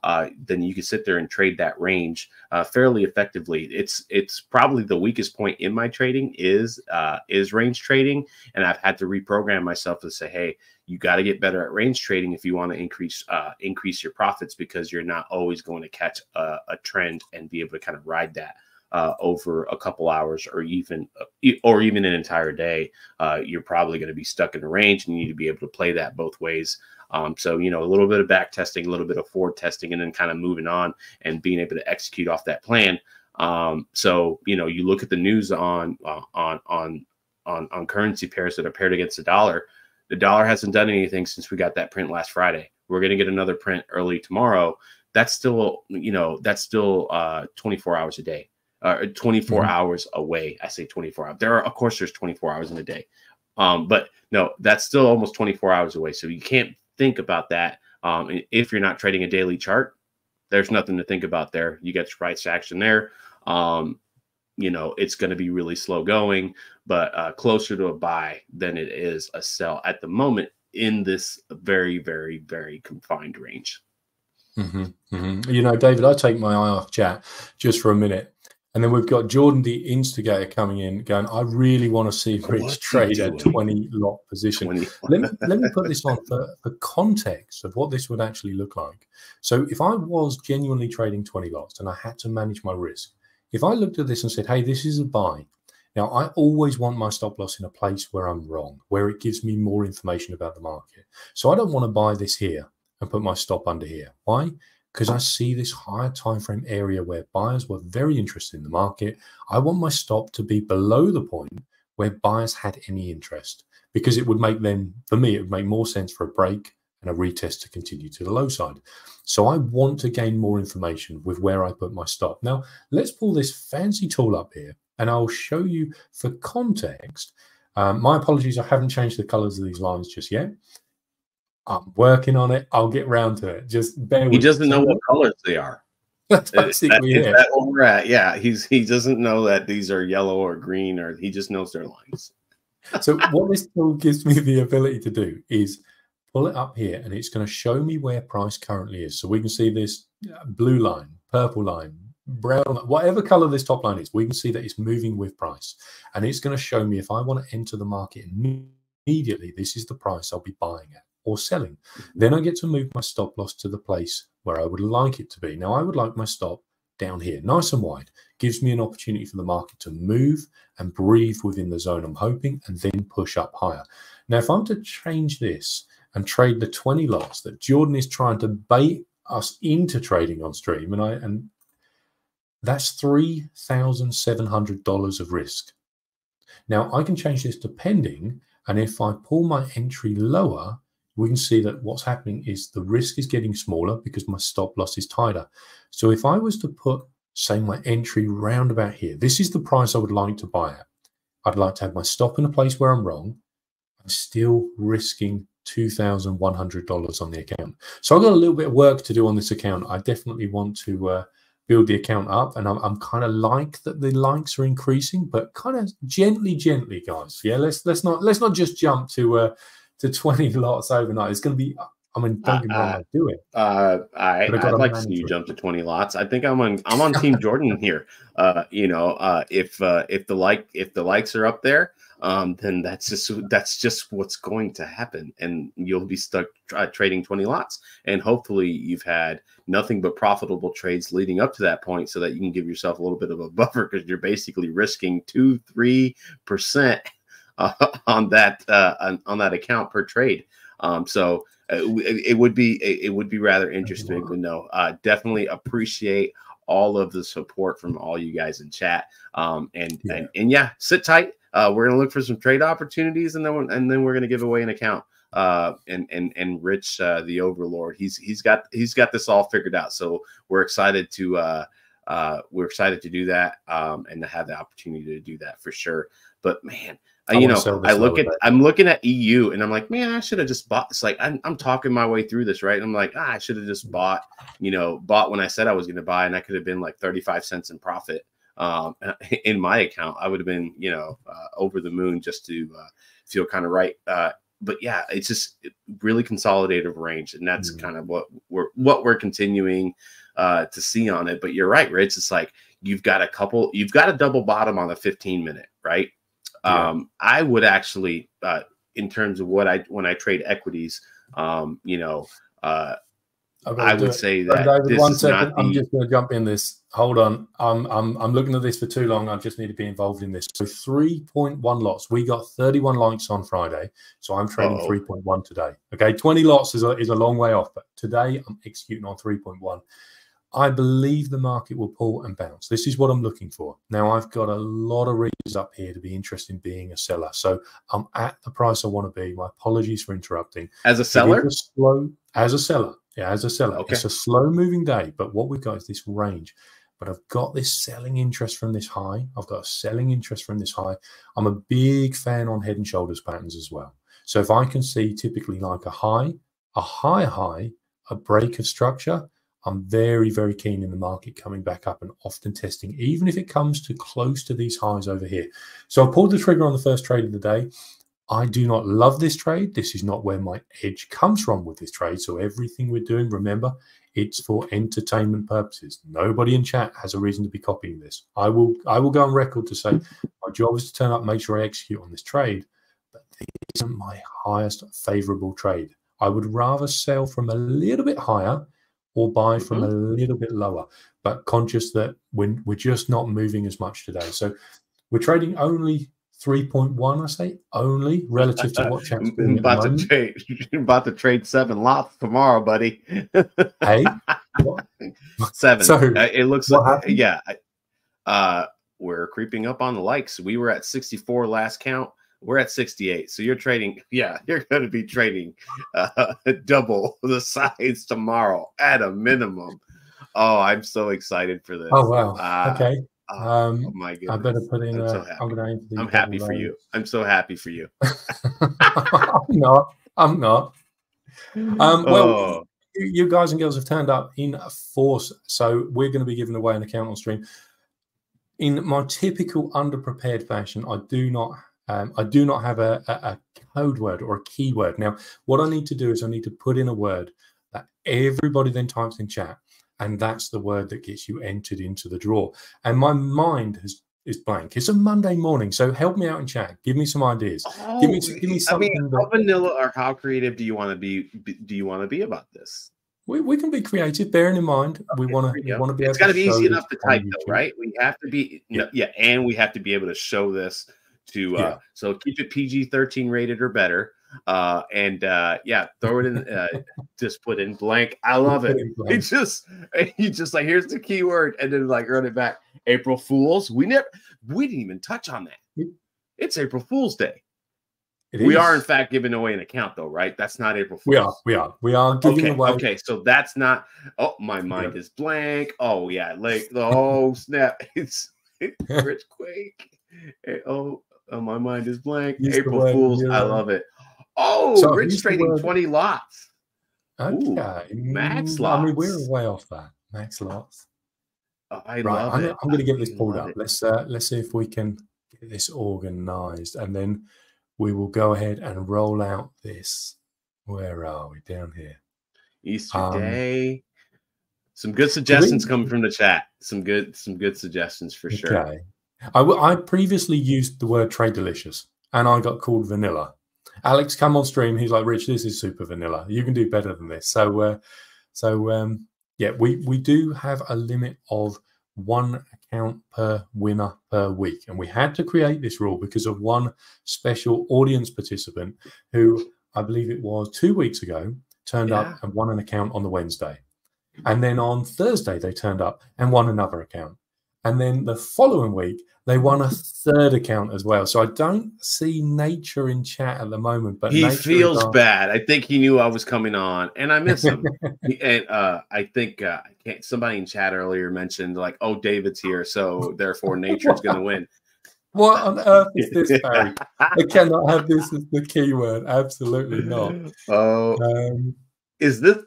uh, then you can sit there and trade that range uh, fairly effectively. It's it's probably the weakest point in my trading is uh, is range trading, and I've had to reprogram myself to say, hey, you got to get better at range trading if you want to increase uh, increase your profits because you're not always going to catch a, a trend and be able to kind of ride that. Uh, over a couple hours or even uh, or even an entire day, uh, you're probably going to be stuck in a range and you need to be able to play that both ways. Um, so, you know, a little bit of back testing, a little bit of forward testing, and then kind of moving on and being able to execute off that plan. Um, so, you know, you look at the news on uh, on on on on currency pairs that are paired against the dollar. The dollar hasn't done anything since we got that print last Friday. We're going to get another print early tomorrow. That's still, you know, that's still uh, 24 hours a day, uh, 24 mm-hmm. hours away. I say 24 hours. There are, of course, there's 24 hours in a day, um, but no, that's still almost 24 hours away. So you can't think about that. Um, if you're not trading a daily chart, there's nothing to think about there. You get price action there. Um, you know, it's going to be really slow going, but uh, closer to a buy than it is a sell at the moment in this very, very, very confined range. Mm-hmm, mm-hmm. You know, David, I take my eye off chat just for a minute. And then we've got Jordan the instigator coming in, going, I really want to see Rich trade a 20 lot position. 20. let, me, let me put this on for, for context of what this would actually look like. So if I was genuinely trading 20 lots and I had to manage my risk, if I looked at this and said, hey, this is a buy, now I always want my stop loss in a place where I'm wrong, where it gives me more information about the market. So I don't want to buy this here and put my stop under here. Why? Because I see this higher time frame area where buyers were very interested in the market. I want my stop to be below the point where buyers had any interest because it would make them, for me, it would make more sense for a break and a retest to continue to the low side. So I want to gain more information with where I put my stop. Now, let's pull this fancy tool up here and I'll show you for context. Um, my apologies, I haven't changed the colors of these lines just yet. I'm working on it. I'll get round to it. Just bear He doesn't know what colors they are. That's basically that, that where we're at. Yeah, he's he doesn't know that these are yellow or green, or he just knows their lines. so what this tool gives me the ability to do is pull it up here, and it's going to show me where price currently is. So we can see this uh, blue line, purple line, brown, whatever color this top line is. We can see that it's moving with price, and it's going to show me if I want to enter the market immediately. This is the price I'll be buying at or selling. Then I get to move my stop loss to the place where I would like it to be. Now, I would like my stop down here, nice and wide, gives me an opportunity for the market to move and breathe within the zone I'm hoping and then push up higher. Now, if I'm to change this and trade the 20 lots that Jordan is trying to bait us into trading on stream, and I and that's $3,700 of risk. Now, I can change this depending, and if I pull my entry lower, we can see that what's happening is the risk is getting smaller because my stop loss is tighter. So if I was to put, say, my entry round about here, this is the price I would like to buy at. I'd like to have my stop in a place where I'm wrong. I'm still risking $2,100 on the account. So I've got a little bit of work to do on this account. I definitely want to uh, build the account up and I'm, I'm kind of like that the likes are increasing, but kind of gently, gently, guys. Yeah, let's let's not let's not just jump to uh, to 20 lots overnight. It's going to be, I mean, don't get me wrong, uh, I do it. Uh, I, I'd like to see you jump to 20 lots. I think I'm on, I'm on team Jordan here. Uh, you know, uh, if, uh, if the like, if the likes are up there, um, then that's just, that's just what's going to happen. And you'll be stuck uh, trading 20 lots. And hopefully you've had nothing but profitable trades leading up to that point so that you can give yourself a little bit of a buffer because you're basically risking two, 3% uh, on that uh, on, on, that account per trade. Um, so uh, it, it, would be it, would be rather interesting to know. Uh, definitely appreciate all of the support from all you guys in chat. Um, and, yeah. and and yeah, sit tight. Uh, we're gonna look for some trade opportunities, and then and then we're gonna give away an account. Uh, and and and Rich, uh, the Overlord, he's he's got he's got this all figured out. So we're excited to uh, uh, we're excited to do that um, and to have the opportunity to do that for sure. But man, uh, you know, I look at I'm looking at EU and I'm like, man, I should have just bought. It's like I'm, I'm talking my way through this, right? I'm like, ah, I should have just bought, you know, bought when I said I was going to buy, and I could have been like 35 cents in profit um, in my account. I would have been, you know, uh, over the moon just to uh, feel kind of right. Uh, but yeah, it's just really consolidative range, and that's mm-hmm. kind of what we're what we're continuing uh, to see on it. But you're right, Rich. It's like you've got a couple, you've got a double bottom on the 15 minute, right? Yeah. Um, I would actually, uh, in terms of what I when I trade equities, um, you know, uh, I would say that David, one second. I'm just going to jump in this. Hold on. I'm, I'm I'm looking at this for too long. I just need to be involved in this. So 3.1 lots. We got 31 likes on Friday, so I'm trading 3.1 today. Okay, 20 lots is a is a long way off, but today I'm executing on 3.1. I believe the market will pull and bounce. This is what I'm looking for. Now, I've got a lot of reasons up here to be interested in being a seller. So I'm at the price I want to be. My apologies for interrupting. As a seller? A slow, as a seller. Yeah, as a seller. Okay. It's a slow moving day, but what we've got is this range. But I've got this selling interest from this high. I've got a selling interest from this high. I'm a big fan on head and shoulders patterns as well. So if I can see typically like a high, a high high, a break of structure, I'm very, very keen in the market coming back up and often testing, even if it comes to close to these highs over here. So I pulled the trigger on the first trade of the day. I do not love this trade. This is not where my edge comes from with this trade. So everything we're doing, remember, it's for entertainment purposes. Nobody in chat has a reason to be copying this. I will I will go on record to say my job is to turn up, make sure I execute on this trade, but this isn't my highest favorable trade. I would rather sell from a little bit higher or buy from mm-hmm. a little bit lower, but conscious that we're, we're just not moving as much today. So we're trading only 3.1, I say, only relative to what doing. about to trade, about to trade seven lots tomorrow, buddy. hey, seven. So, uh, it looks like, happened? yeah. Uh, we're creeping up on the likes. We were at 64 last count. We're at 68. So you're trading, yeah, you're going to be trading uh, double the size tomorrow at a minimum. Oh, I'm so excited for this. Oh, wow. Uh, okay. Oh, um, oh my goodness. I better put in. I'm, so I'm gonna. I'm happy for you. I'm so happy for you. I'm not. I'm not. Um, well, oh. you guys and girls have turned up in force, so we're going to be giving away an account on stream. In my typical underprepared fashion, I do not. Um, I do not have a, a, a code word or a keyword. Now, what I need to do is I need to put in a word that everybody then types in chat and that's the word that gets you entered into the draw. And my mind has is blank. It's a Monday morning, so help me out in chat. Give me some ideas. Oh, give me give me something. I mean, how vanilla or how creative do you want to be? Do you want to be about this? We, we can be creative, bearing in mind okay, we want to want to be. It's got to be easy enough to type, though, right? We have to be, yeah. yeah, and we have to be able to show this to. Uh, yeah. So keep it PG thirteen rated or better. Uh, and uh, yeah, throw it in. Uh, just put in blank. I love it. He just he just like here's the keyword, and then like run it back. April Fools. We never we didn't even touch on that. It's April Fool's Day. we are in fact giving away an account though, right? That's not April Fool's. We are. We are. We are giving okay, away. Okay, so that's not. Oh, my mind yeah. is blank. Oh yeah, like the oh snap. It's, it's Rich Quake. Oh, oh, my mind is blank. April Fools. I love it. Oh, so Rich trading 20 lots. Okay. Ooh, max lots. I mean, we're way off that. Max lots. Oh, I right, love I'm, it. I'm going to get this pulled up. It. Let's uh, let's see if we can get this organized, and then we will go ahead and roll out this. Where are we? Down here. Easter um, Day. Some good suggestions we, coming from the chat. Some good, some good suggestions for sure. I previously used the word trade delicious, and I got called vanilla. Alex, come on stream. He's like, Rich, this is super vanilla. You can do better than this. So, uh, so um, yeah, we we do have a limit of one account per winner per week, and we had to create this rule because of one special audience participant who I believe it was two weeks ago turned yeah. up and won an account on the Wednesday, and then on Thursday they turned up and won another account, and then the following week they won a third account as well. So I don't see nature in chat at the moment. But he feels bad. I think he knew I was coming on, and I miss him. and uh, I think uh, somebody in chat earlier mentioned like, "Oh, David's here, so therefore nature's going to win." What on earth is this, Barry? I cannot have this as the keyword. Absolutely not. Oh, um, is this?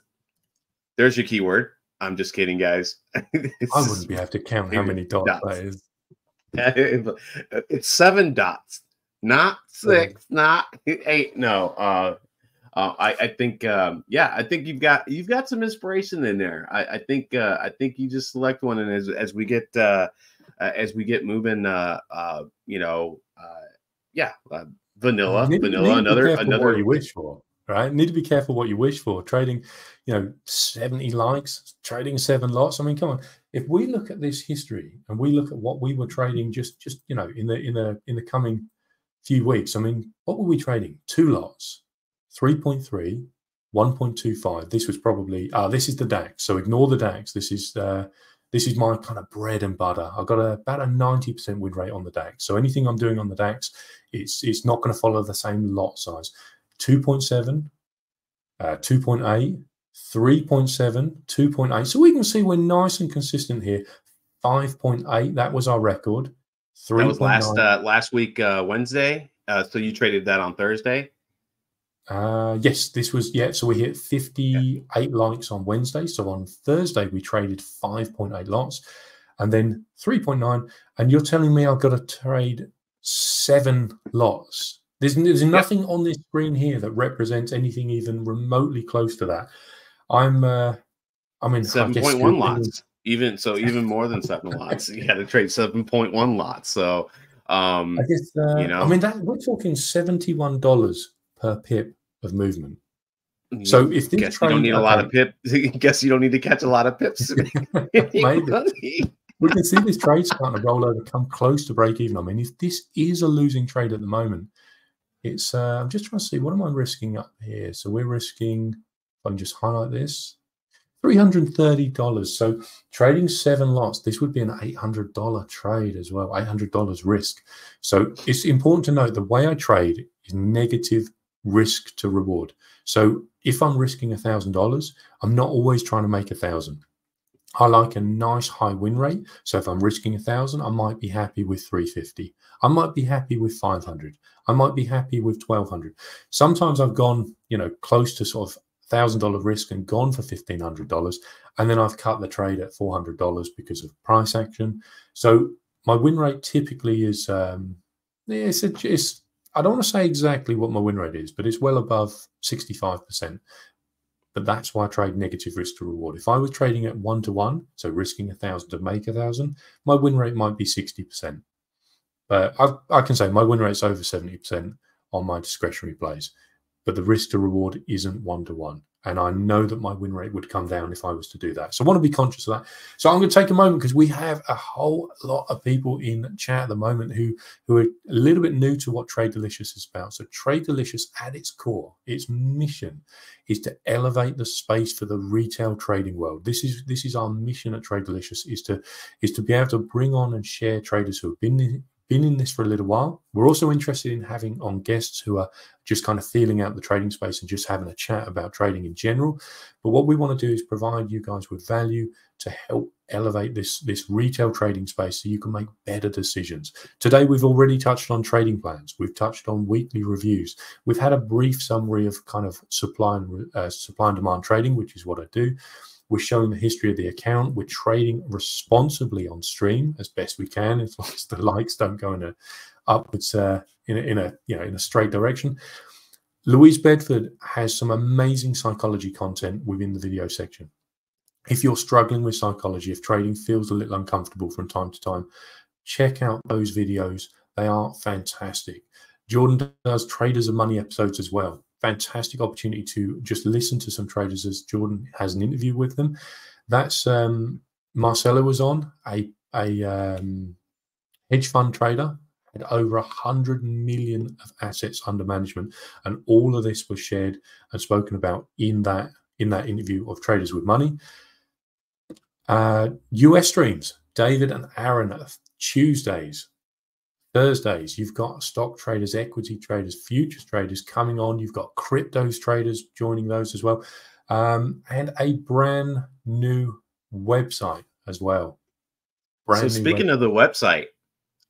There's your keyword. I'm just kidding, guys. I wouldn't be able to count how many dots, dots. that is. it's seven dots, not six, not eight. No, uh, uh, I, I think, um, yeah, I think you've got you've got some inspiration in there. I, I think uh, I think you just select one, and as as we get uh, uh as we get moving, uh, uh, you know, uh, yeah, uh, vanilla, vanilla, another another you wish for right? Need to be careful what you wish for. Trading, you know, 70 likes, trading seven lots. I mean, come on. If we look at this history and we look at what we were trading just just, you know, in the in the in the coming few weeks, I mean, what were we trading? Two lots, 3.3, 1.25. This was probably uh this is the DAX. So ignore the DAX. This is uh this is my kind of bread and butter. I've got a, about a 90% win rate on the DAX. So anything I'm doing on the DAX, it's it's not going to follow the same lot size. 2.7, uh, 2.8, 3.7, 2.8. So we can see we're nice and consistent here. 5.8, that was our record. 3. That was last uh, last week, uh, Wednesday. Uh, so you traded that on Thursday? Uh, yes, this was, yeah. So we hit 58 yeah. likes on Wednesday. So on Thursday, we traded 5.8 lots and then 3.9. And you're telling me I've got to trade seven lots There's, there's nothing yep. on this screen here that represents anything even remotely close to that. I'm, uh, I mean, seven point one lots, even so, even more than seven lots. You got to trade seven point one lots. So, um, I guess uh, you know, I mean that we're talking seventy one dollars per pip of movement. So if this guess trade, you don't need okay, a lot of pips, guess you don't need to catch a lot of pips. Maybe we can see this trade starting to roll over, come close to break even. I mean, if this is a losing trade at the moment, it's uh, I'm just trying to see what am I risking up here. So we're risking. If I can just highlight this, three hundred thirty dollars. So trading seven lots, this would be an eight hundred dollar trade as well. Eight hundred dollars risk. So it's important to note the way I trade is negative risk to reward. So if I'm risking a thousand dollars, I'm not always trying to make a thousand. I like a nice high win rate. So if I'm risking a thousand, I might be happy with 350. I might be happy with 500. I might be happy with 1200. Sometimes I've gone, you know, close to sort of thousand dollar risk and gone for fifteen hundred dollars, and then I've cut the trade at four hundred dollars because of price action. So my win rate typically is, um, it's, a, it's I don't want to say exactly what my win rate is, but it's well above sixty five percent. But that's why I trade negative risk to reward. If I was trading at one to one, so risking a thousand to make a thousand, my win rate might be 60%. But I, I can say my win rate's over 70% on my discretionary plays, but the risk to reward isn't one to one. And I know that my win rate would come down if I was to do that. So I want to be conscious of that. So I'm going to take a moment because we have a whole lot of people in chat at the moment who, who are a little bit new to what Trade Delicious is about. So Trade Delicious at its core, its mission is to elevate the space for the retail trading world. This is this is our mission at Trade Delicious is to is to be able to bring on and share traders who have been been in this for a little while. We're also interested in having on guests who are just kind of feeling out the trading space and just having a chat about trading in general. But what we want to do is provide you guys with value to help elevate this this retail trading space so you can make better decisions. Today we've already touched on trading plans. We've touched on weekly reviews. We've had a brief summary of kind of supply and uh, supply and demand trading, which is what I do. We're showing the history of the account. We're trading responsibly on stream as best we can, as long as the likes don't go in a upwards uh, in a, in a you know in a straight direction. Louise Bedford has some amazing psychology content within the video section. If you're struggling with psychology, if trading feels a little uncomfortable from time to time, check out those videos. They are fantastic. Jordan does Traders of Money episodes as well fantastic opportunity to just listen to some traders as Jordan has an interview with them. That's um, Marcelo was on a a um, hedge fund trader had over a hundred million of assets under management, and all of this was shared and spoken about in that in that interview of Traders with Money. Uh, US streams, David and Aaron Tuesdays, Thursdays, you've got stock traders, equity traders, futures traders coming on. You've got cryptos traders joining those as well, um, and a brand new website as well. Brand so, speaking website. of the website,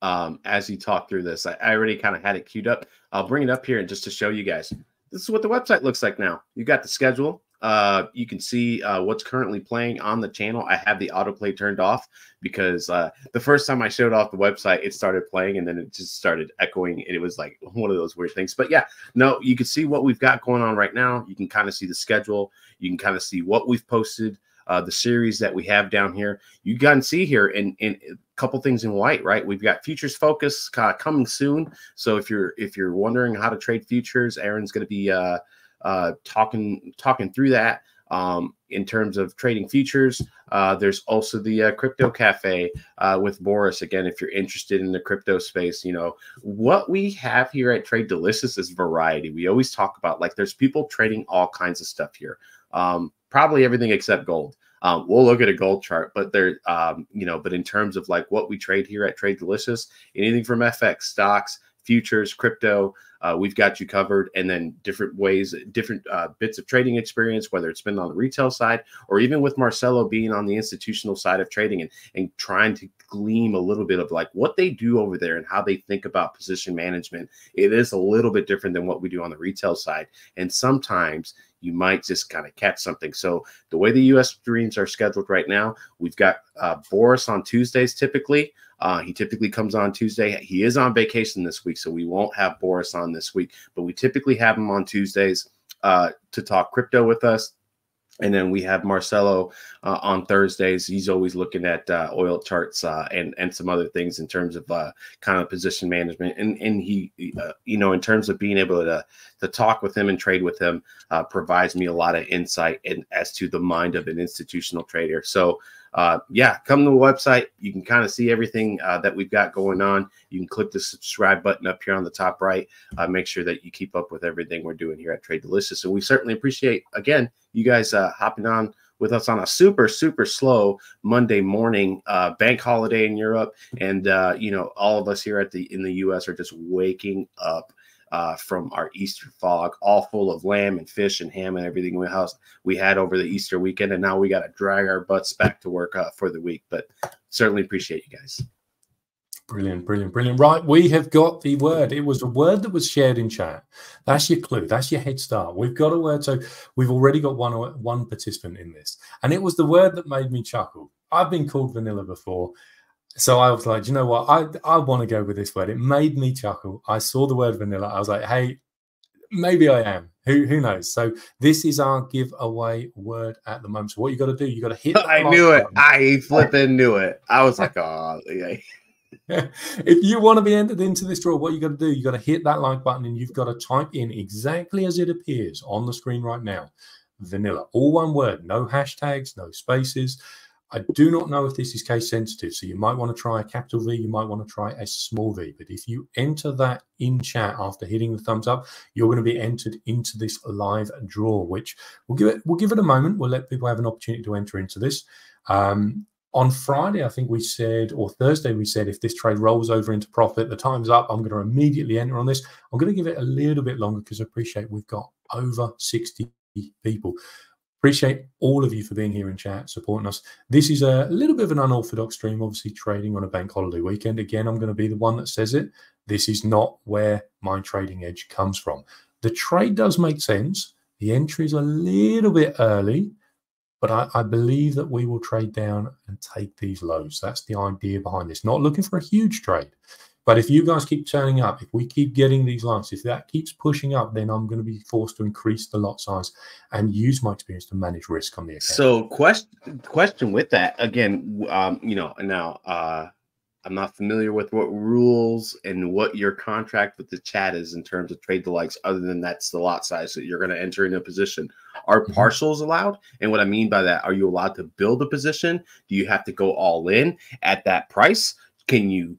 um, as you talk through this, I, I already kind of had it queued up. I'll bring it up here and just to show you guys. This is what the website looks like now. You got the schedule, uh, you can see uh, what's currently playing on the channel. I have the autoplay turned off because uh, the first time I showed off the website, it started playing and then it just started echoing. And it was like one of those weird things. But yeah, no, you can see what we've got going on right now. You can kind of see the schedule. You can kind of see what we've posted, uh, the series that we have down here. You can see here in, in a couple things in white, right? We've got futures focus coming soon. So if you're if you're wondering how to trade futures, Aaron's going to be uh, uh, talking talking through that um, in terms of trading futures. Uh, there's also the uh, crypto cafe uh, with Boris. Again, if you're interested in the crypto space, you know what we have here at Trade Delicious is variety. We always talk about like there's people trading all kinds of stuff here. Um, probably everything except gold. Um, we'll look at a gold chart, but there, um, you know, but in terms of like what we trade here at Trade Delicious, anything from FX, stocks, futures, crypto, uh, we've got you covered. And then different ways, different uh, bits of trading experience, whether it's been on the retail side or even with Marcelo being on the institutional side of trading and, and trying to gleam a little bit of like what they do over there and how they think about position management. It is a little bit different than what we do on the retail side. And sometimes you might just kind of catch something. So the way the U.S. streams are scheduled right now, we've got uh, Boris on Tuesdays typically. Uh, he typically comes on Tuesday. He is on vacation this week, so we won't have Boris on this week, but we typically have him on Tuesdays uh, to talk crypto with us. And then we have Marcelo uh, on Thursdays. He's always looking at uh, oil charts uh, and and some other things in terms of uh, kind of position management. And and he, uh, you know, in terms of being able to to talk with him and trade with him, uh, provides me a lot of insight in, as to the mind of an institutional trader. So uh, yeah, come to the website. You can kind of see everything uh, that we've got going on. You can click the subscribe button up here on the top right. Uh, make sure that you keep up with everything we're doing here at Trade Delicious. And we certainly appreciate, again, you guys uh, hopping on with us on a super super slow monday morning uh, bank holiday in europe and uh, you know all of us here at the in the us are just waking up uh, from our Easter fog, all full of lamb and fish and ham and everything we house we had over the Easter weekend, and now we got to drag our butts back to work uh, for the week. But certainly appreciate you guys. Brilliant, brilliant, brilliant. Right, we have got the word. It was a word that was shared in chat. That's your clue. That's your head start. We've got a word. So we've already got one one participant in this, and it was the word that made me chuckle. I've been called vanilla before. So I was like, you know what? I I want to go with this word. It made me chuckle. I saw the word vanilla. I was like, hey, maybe I am. Who who knows? So this is our giveaway word at the moment. So what you got to do? You got to hit. I knew it. I flipping knew it. I was like, oh, yeah. if you want to be entered into this draw, what you got to do? You got to hit that like button, and you've got to type in exactly as it appears on the screen right now. Vanilla, all one word, no hashtags, no spaces. I do not know if this is case sensitive, so you might want to try a capital V, you might want to try a small v. But if you enter that in chat after hitting the thumbs up, you're going to be entered into this live draw, which we'll give it we'll give it a moment. We'll let people have an opportunity to enter into this. Um, on Friday, I think we said, or Thursday, we said, if this trade rolls over into profit, the time's up. I'm going to immediately enter on this. I'm going to give it a little bit longer because I appreciate we've got over 60 people. Appreciate all of you for being here in chat, supporting us. This is a little bit of an unorthodox stream, obviously trading on a bank holiday weekend. Again, I'm going to be the one that says it. This is not where my trading edge comes from. The trade does make sense. The entry is a little bit early, but I, I, believe that we will trade down and take these lows. That's the idea behind this. Not looking for a huge trade. But if you guys keep turning up, if we keep getting these lights, if that keeps pushing up, then I'm going to be forced to increase the lot size and use my experience to manage risk on the account. So, question question with that again, um, you know, now uh, I'm not familiar with what rules and what your contract with the chat is in terms of trade the likes, other than that's the lot size that you're going to enter in a position. Are mm-hmm. partials allowed? And what I mean by that, are you allowed to build a position? Do you have to go all in at that price? Can you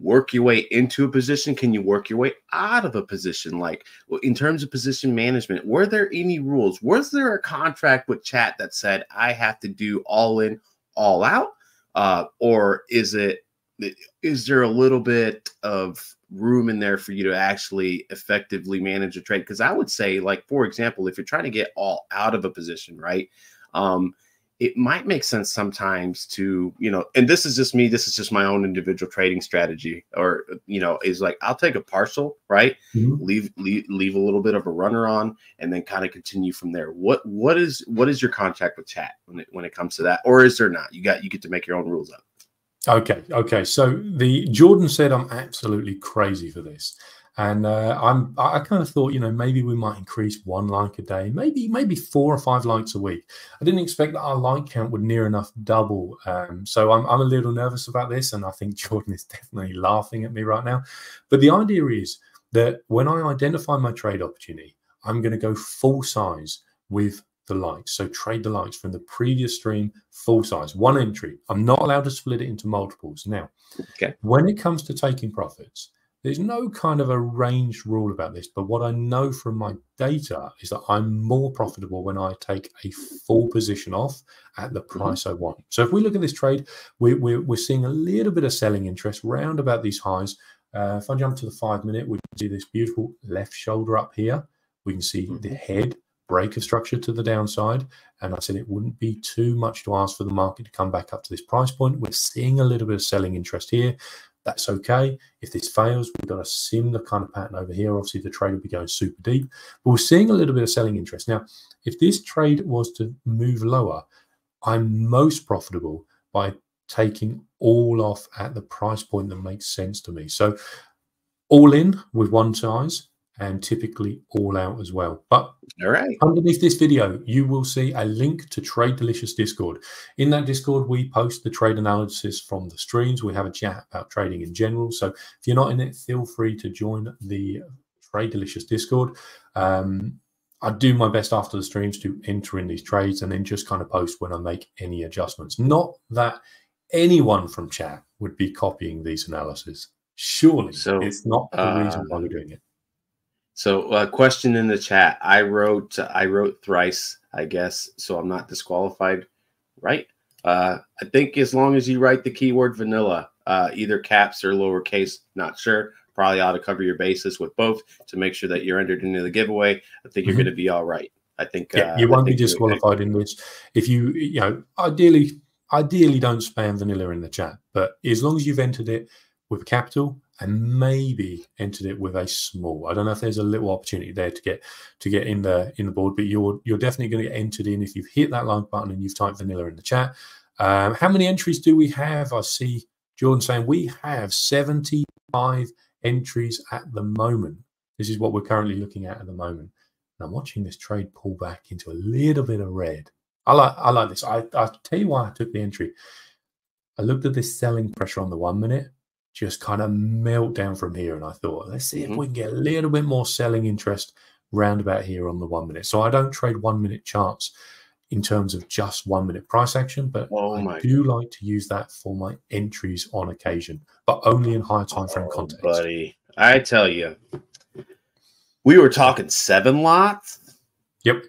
work your way into a position? Can you work your way out of a position? Like in terms of position management, were there any rules? Was there a contract with chat that said I have to do all in, all out? Uh, or is it is there a little bit of room in there for you to actually effectively manage a trade? Because I would say, like, for example, if you're trying to get all out of a position, right? Um, it might make sense sometimes to you know and this is just me this is just my own individual trading strategy or you know is like i'll take a partial right? Mm-hmm. leave, leave leave a little bit of a runner on and then kind of continue from there. What what is what is your contract with chat when it when it comes to that? Or is there not? You got you get to make your own rules up. Okay okay. So the jordan said i'm absolutely crazy for this and uh, I'm I kind of thought, you know, maybe we might increase one like a day, maybe maybe four or five likes a week. I didn't expect that our like count would near enough double. Um, so I'm I'm a little nervous about this, and I think Jordan is definitely laughing at me right now. But the idea is that when I identify my trade opportunity, I'm going to go full size with the likes. So trade the likes from the previous stream, full size, one entry. I'm not allowed to split it into multiples. Now, okay. when it comes to taking profits, there's no kind of arranged rule about this, but what I know from my data is that I'm more profitable when I take a full position off at the mm-hmm. price mm-hmm. I want. So if we look at this trade, we, we're, we're seeing a little bit of selling interest round about these highs. Uh, if I jump to the five minute, we can see this beautiful left shoulder up here. We can see mm-hmm. the head break of structure to the downside. And I said it wouldn't be too much to ask for the market to come back up to this price point. We're seeing a little bit of selling interest here. That's okay. If this fails, we've got a similar kind of pattern over here. Obviously, the trade will be going super deep, but we're seeing a little bit of selling interest. Now, if this trade was to move lower, I'm most profitable by taking all off at the price point that makes sense to me. So all in with one size and typically all out as well. But all right, underneath this video, you will see a link to Trade Delicious Discord. In that Discord, we post the trade analysis from the streams. We have a chat about trading in general. So if you're not in it, feel free to join the Trade Delicious Discord. Um, I do my best after the streams to enter in these trades and then just kind of post when I make any adjustments. Not that anyone from chat would be copying these analyses. Surely so, it's not the uh, reason why we're doing it. So a uh, question in the chat. I wrote I wrote thrice, I guess, so I'm not disqualified, right? Uh, I think as long as you write the keyword vanilla, uh, either caps or lowercase, not sure. Probably ought to cover your bases with both to make sure that you're entered into the giveaway. I think you're mm-hmm. going to be all right. I think yeah, uh, you won't be disqualified in this if you you know ideally ideally don't spam vanilla in the chat, but as long as you've entered it with capital and maybe entered it with a small. I don't know if there's a little opportunity there to get to get in the in the board, but you're you're definitely going to get entered in if you've hit that like button and you've typed vanilla in the chat. Um, how many entries do we have? I see Jordan saying we have 75 entries at the moment. This is what we're currently looking at at the moment. And I'm watching this trade pull back into a little bit of red. I like I like this. I I'll tell you why I took the entry. I looked at this selling pressure on the one minute just kind of melt down from here. And I thought, let's see if mm-hmm. we can get a little bit more selling interest round about here on the one minute. So I don't trade one minute charts in terms of just one minute price action, but oh I do God. like to use that for my entries on occasion, but only in higher time frame oh, context. Buddy, I tell you, we were talking seven lots. Yep.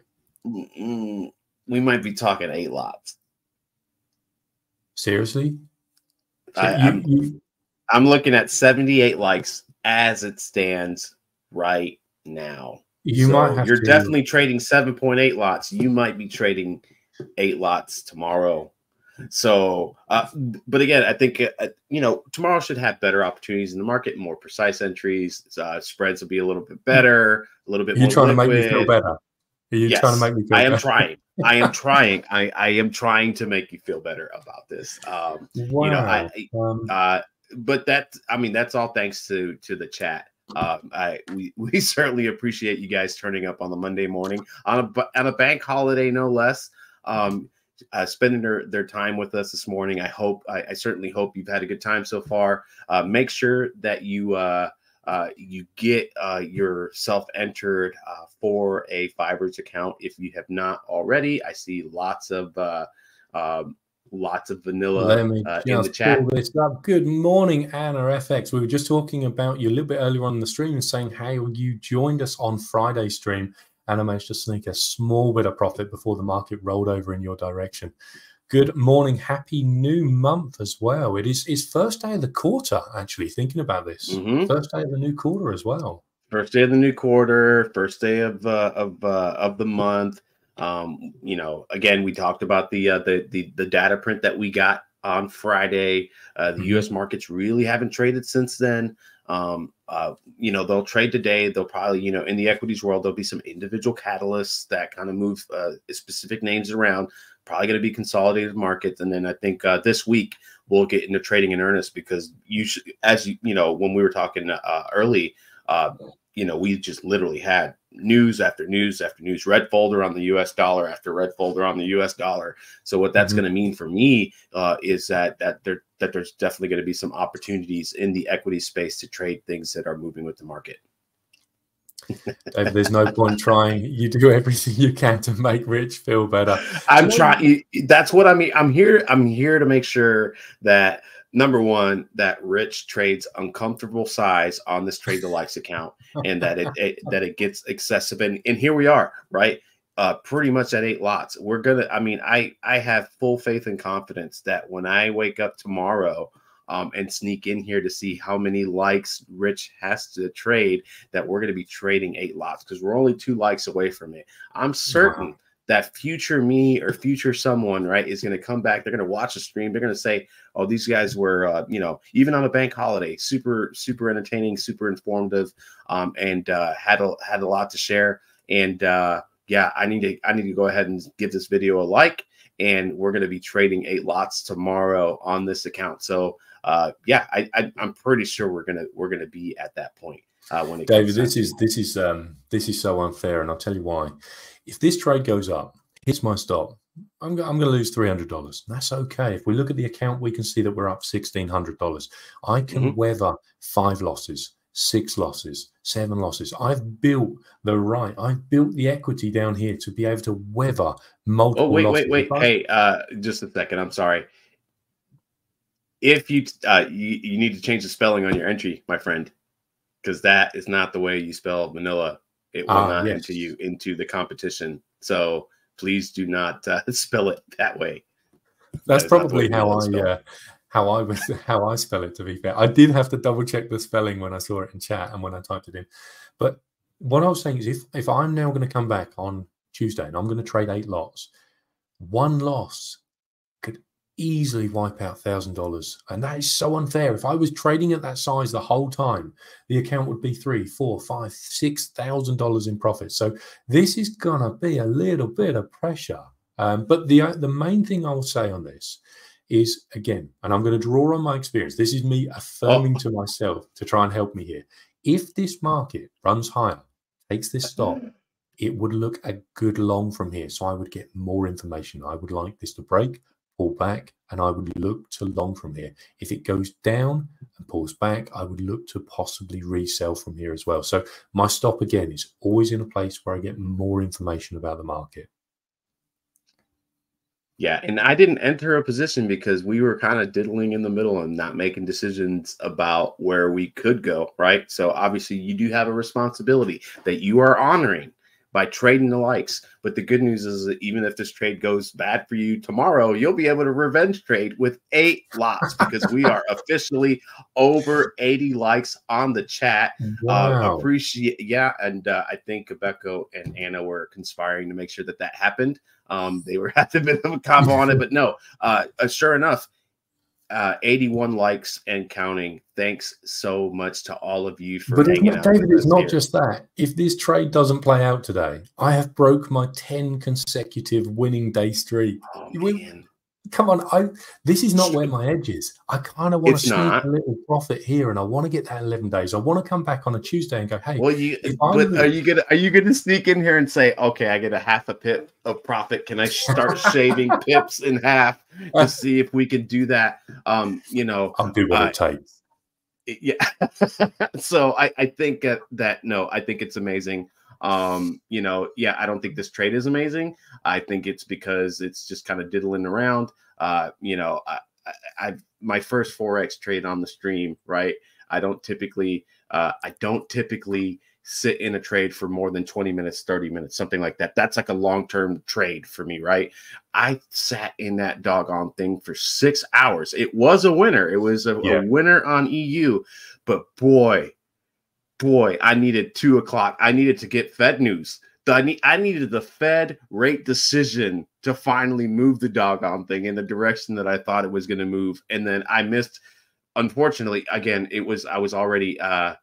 Mm-mm, we might be talking eight lots. Seriously? So I, you, you, I'm looking at 78 likes as it stands right now. You so might you're to... definitely trading 7.8 lots. You might be trading eight lots tomorrow. So, uh, but again, I think uh, you know tomorrow should have better opportunities in the market, more precise entries. Uh, spreads will be a little bit better, a little bit. You're trying liquid. to make me feel better. Are you yes, trying to make me feel better. I am better? trying. I am trying. I, I am trying to make you feel better about this. Um, wow. You know, I, um, uh, but that I mean that's all thanks to to the chat. Uh, I we we certainly appreciate you guys turning up on the Monday morning on a on a bank holiday, no less. Um, uh, spending their, their time with us this morning. I hope I, I certainly hope you've had a good time so far. Uh, make sure that you uh, uh, you get uh, yourself entered uh, for a 5ers account if you have not already. I see lots of uh, um, lots of vanilla uh, in the chat. Good morning, Anna FX. We were just talking about you a little bit earlier on the stream and saying how you joined us on Friday stream and I managed to sneak a small bit of profit before the market rolled over in your direction. Good morning, happy new month as well. It is is first day of the quarter. Actually, thinking about this, mm-hmm. first day of the new quarter as well. First day of the new quarter, first day of uh, of uh, of the month. Um, you know, again, we talked about the uh, the, the the data print that we got on Friday. Uh, the mm-hmm. U.S. markets really haven't traded since then. Um, uh, you know, they'll trade today. They'll probably, you know, in the equities world, there'll be some individual catalysts that kind of move uh, specific names around. Probably going to be consolidated markets, and then I think uh, this week we'll get into trading in earnest because you should, as you, you know, when we were talking uh, early, uh, you know, we just literally had news after news after news, red folder on the US dollar after red folder on the US dollar. So what that's mm-hmm. going to mean for me uh, is that that there that there's definitely going to be some opportunities in the equity space to trade things that are moving with the market. David, there's no point trying. You do everything you can to make Rich feel better. I'm trying. That's what I mean. I'm here. I'm here to make sure that number one, that Rich trades uncomfortable size on this trade the likes account, and that it, it, that it gets excessive. And and here we are, right? Uh, pretty much at eight lots. We're gonna. I mean, I I have full faith and confidence that when I wake up tomorrow. Um, and sneak in here to see how many likes Rich has to trade. That we're going to be trading eight lots because we're only two likes away from it. I'm certain wow that future me or future someone, right, is going to come back. They're going to watch the stream. They're going to say, "Oh, these guys were, uh, you know, even on a bank holiday, super, super entertaining, super informative, um, and uh, had a had a lot to share." And uh, yeah, I need to I need to go ahead and give this video a like and we're going to be trading eight lots tomorrow on this account. So uh, yeah, I, I am pretty sure we're gonna we're gonna be at that point. Uh, when it David, this is this is um this is so unfair, and I'll tell you why. If this trade goes up, here's my stop. I'm, I'm going to lose three hundred dollars. That's okay. If we look at the account, we can see that we're up sixteen hundred dollars. I can mm-hmm. weather five losses, six losses, seven losses. I've built the right. I've built the equity down here to be able to weather multiple. Oh wait, losses. wait, wait! Hey, uh, just a second. I'm sorry. If you uh, you, you need to change the spelling on your entry, my friend, because that is not the way you spell Manila. It will uh, not yes. enter you into the competition. So please do not uh, spell it that way. That's that probably how I uh, how I was how I spell it. To be fair, I did have to double check the spelling when I saw it in chat and when I typed it in. But what I was saying is, if if I'm now going to come back on Tuesday and I'm going to trade eight lots, one loss easily wipe out thousand dollars, and that is so unfair. If I was trading at that size the whole time, the account would be three, four, five, six thousand dollars in profit. So this is gonna be a little bit of pressure. Um, but the uh, the main thing I'll say on this is again, and I'm going to draw on my experience. This is me affirming oh. to myself to try and help me here. If this market runs higher, takes this stop, it would look a good long from here. So I would get more information. I would like this to break pull back, and I would look to long from here. If it goes down and pulls back, I would look to possibly resell from here as well. So my stop again is always in a place where I get more information about the market. Yeah, and I didn't enter a position because we were kind of diddling in the middle and not making decisions about where we could go, right? So obviously you do have a responsibility that you are honoring by trading the likes. But the good news is that even if this trade goes bad for you tomorrow, you'll be able to revenge trade with eight lots because we are officially over 80 likes on the chat. Uh, wow. Uh, appreciate, yeah. And uh, I think Becco and Anna were conspiring to make sure that that happened. Um, they were at a bit of a combo on it, but no, uh, uh sure enough, uh, 81 likes and counting. Thanks so much to all of you for. But not, David, it's not here. just that. If this trade doesn't play out today, I have broke my 10 consecutive winning day streak. Oh, man come on, I this is not where my edge is. I kind of want to sneak not. a little profit here, and I want to get that eleven days. I want to come back on a Tuesday and go, hey. Well, you but are you gonna are you gonna sneak in here and say, okay, I get a half a pip of profit? Can I start shaving pips in half to see if we can do that? Um, you know, I'll do what uh, it takes. Yeah. so I I think uh, that no, I think it's amazing. Um, you know, yeah, I don't think this trade is amazing. I think it's because it's just kind of diddling around. Uh, you know, I, I, I my first forex trade on the stream, right? I don't typically, uh, I don't typically sit in a trade for more than 20 minutes, 30 minutes, something like that. That's like a long term trade for me, right? I sat in that doggone thing for six hours. It was a winner. It was a, yeah. a winner on EU, but boy, boy, I needed two o'clock. I needed to get Fed news. I need I needed the Fed rate decision to finally move the doggone thing in the direction that I thought it was going to move, and then I missed. Unfortunately, again, it was I was already uh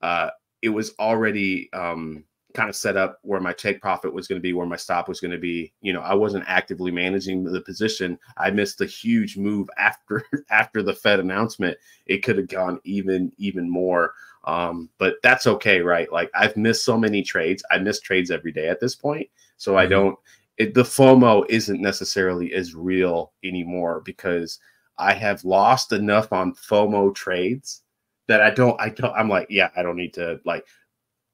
uh it was already um kind of set up where my take profit was going to be, where my stop was going to be. You know, I wasn't actively managing the position. I missed a huge move after after the Fed announcement. It could have gone even even more. Um, but that's okay, right? Like I've missed so many trades. I miss trades every day at this point. So mm-hmm. I don't it, the FOMO isn't necessarily as real anymore because I have lost enough on FOMO trades that I don't I don't I'm like, yeah, I don't need to like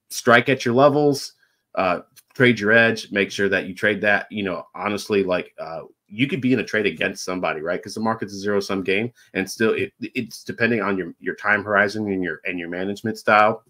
strike at your levels, uh trade your edge, make sure that you trade that, you know, honestly like uh you could be in a trade against somebody, right? Because the market's a zero sum game, and still it, it's depending on your your time horizon and your and your management style.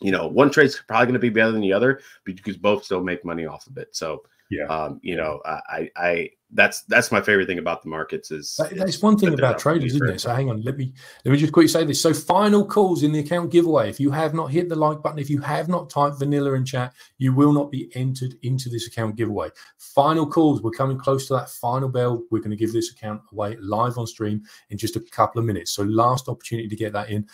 You know, one trade's probably going to be better than the other because both still make money off of it. So yeah, um, you know, I I that's that's my favorite thing about the markets is that's one thing about traders, isn't it? So hang on, let me let me just quickly say this. So final calls in the account giveaway. If you have not hit the like button, if you have not typed vanilla in chat, you will not be entered into this account giveaway. Final calls. We're coming close to that final bell. We're going to give this account away live on stream in just a couple of minutes. So last opportunity to get that in.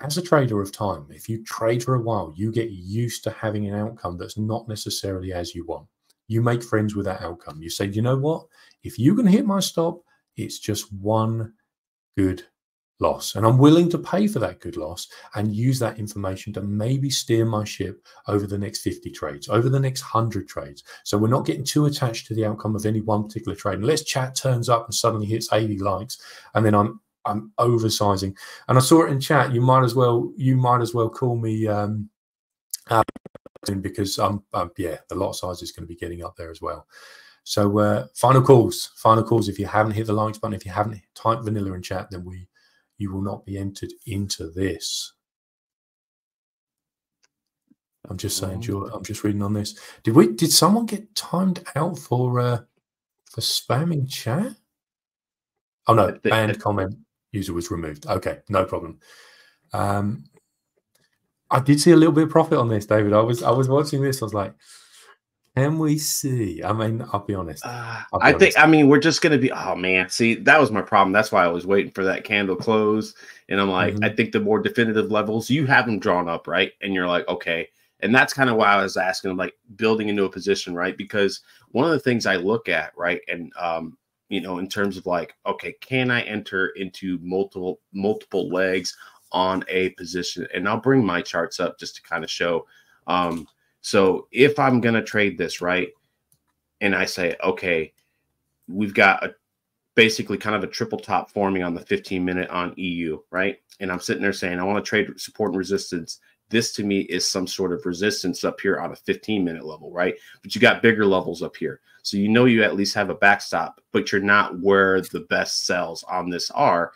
As a trader of time, if you trade for a while, you get used to having an outcome that's not necessarily as you want you make friends with that outcome. You say, you know what? If you can hit my stop, it's just one good loss. And I'm willing to pay for that good loss and use that information to maybe steer my ship over the next 50 trades, over the next 100 trades. So we're not getting too attached to the outcome of any one particular trade. Unless chat turns up and suddenly hits 80 likes, and then I'm I'm oversizing. And I saw it in chat. You might as well you might as well call me um, because I'm, um, yeah, the lot size is going to be getting up there as well. So uh, final calls, final calls. If you haven't hit the likes button, if you haven't typed vanilla in chat, then we you will not be entered into this. I'm just saying, George, I'm just reading on this. Did we? Did someone get timed out for uh, for spamming chat? Oh no, banned comment user was removed. Okay, no problem. Um, I did see a little bit of profit on this, David. I was I was watching this. I was like, can we see? I mean, I'll be honest. Uh, I'll be I honest. think. I mean, we're just gonna be. Oh man, see, that was my problem. That's why I was waiting for that candle close. And I'm like, mm-hmm. I think the more definitive levels you have them drawn up, right? And you're like, okay. And that's kind of why I was asking, like, building into a position, right? Because one of the things I look at, right, and um, you know, in terms of like, okay, can I enter into multiple multiple legs on a position? And I'll bring my charts up just to kind of show. Um, so if I'm going to trade this, right, and I say, okay, we've got a basically kind of a triple top forming on the 15 minute on EU, right? And I'm sitting there saying, I want to trade support and resistance. This to me is some sort of resistance up here on a 15 minute level, right? But you got bigger levels up here. So you know you at least have a backstop, but you're not where the best sells on this are.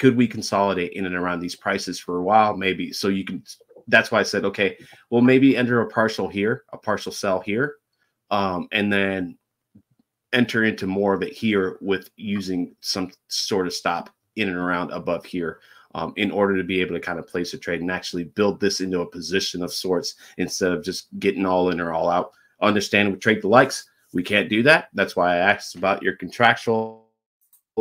Could we consolidate in and around these prices for a while? Maybe. So you can that's why I said, okay, well, maybe enter a partial here, a partial sell here, um, and then enter into more of it here with using some sort of stop in and around above here um, in order to be able to kind of place a trade and actually build this into a position of sorts instead of just getting all in or all out. Understand with trade the likes, we can't do that. That's why I asked about your contractual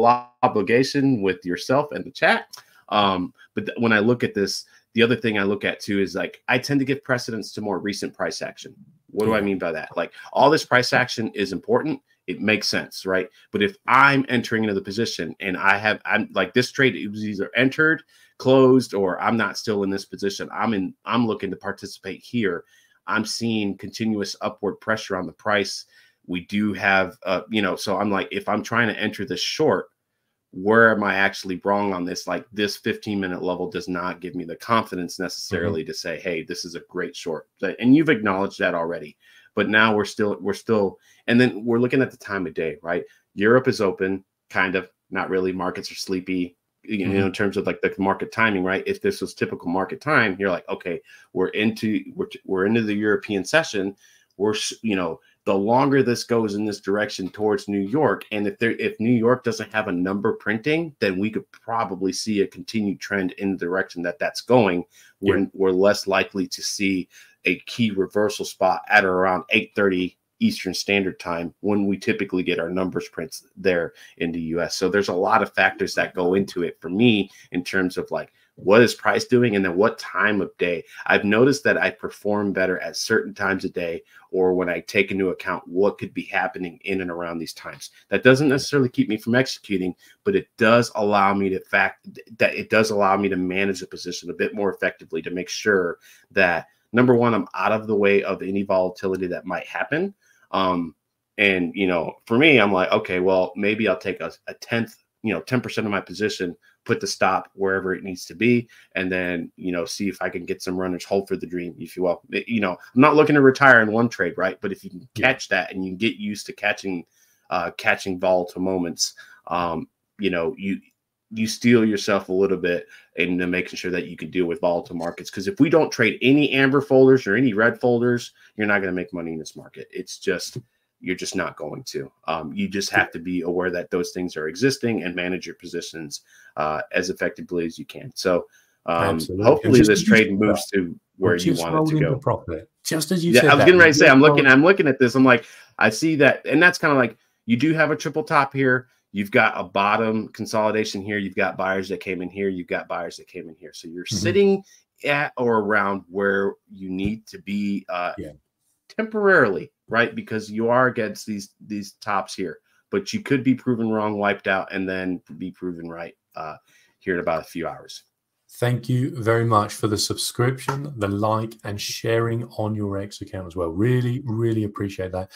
obligation with yourself and the chat. Um, but when I look at this, the other thing I look at too is like I tend to give precedence to more recent price action. What do I mean by that? Like all this price action is important. It makes sense, right? But if I'm entering into the position and I have, I'm like this trade, it was either entered, closed, or I'm not still in this position. I'm in, I'm looking to participate here. I'm seeing continuous upward pressure on the price. We do have, uh, you know, so I'm like, if I'm trying to enter this short, where am I actually wrong on this? Like this 15 minute level does not give me the confidence mm-hmm. necessarily mm-hmm. to say, hey, this is a great short. And you've acknowledged that already. But now we're still, we're still, and then we're looking at the time of day, right? Europe is open, kind of, not really. Markets are sleepy, you know, mm-hmm. in terms of like the market timing, right? If this was typical market time, you're like, okay, we're into we're we're into the European session. We're you know the longer this goes in this direction towards New York, and if there if New York doesn't have a number printing, then we could probably see a continued trend in the direction that that's going. Yeah. We're we're less likely to see a key reversal spot at around 8:30 Eastern Standard Time when we typically get our numbers prints there in the US. So there's a lot of factors that go into it for me in terms of like what is price doing and then what time of day. I've noticed that i perform better at certain times of day or when i take into account what could be happening in and around these times. That doesn't necessarily keep me from executing but it does allow me to fact that it does allow me to manage the position a bit more effectively to make sure that number one i'm out of the way of any volatility that might happen. Um and you know for me i'm like okay well maybe i'll take a, a tenth you know 10% of my position put the stop wherever it needs to be, and then you know see if I can get some runners hold for the dream, if you will. You know, I'm not looking to retire in one trade, right? But if you can catch that and you get used to catching uh, catching volatile moments, um, you know you you steel yourself a little bit into making sure that you can deal with volatile markets. Because if we don't trade any amber folders or any red folders, you're not going to make money in this market. It's just you're just not going to. Um, you just have to be aware that those things are existing and manage your positions uh, as effectively as you can. So um, hopefully this trade moves to where you want it to go. Just as you yeah, said, I was getting ready to say, I'm looking, I'm looking at this. I'm like, I see that, and that's kind of like you do have a triple top here. You've got a bottom consolidation here. You've got buyers that came in here. You've got buyers that came in here. So you're mm-hmm. sitting at or around where you need to be uh, yeah. temporarily right? Because you are against these these tops here, but you could be proven wrong, wiped out, and then be proven right uh, here in about a few hours. Thank you very much for the subscription, the like, and sharing on your X account as well. Really, really appreciate that.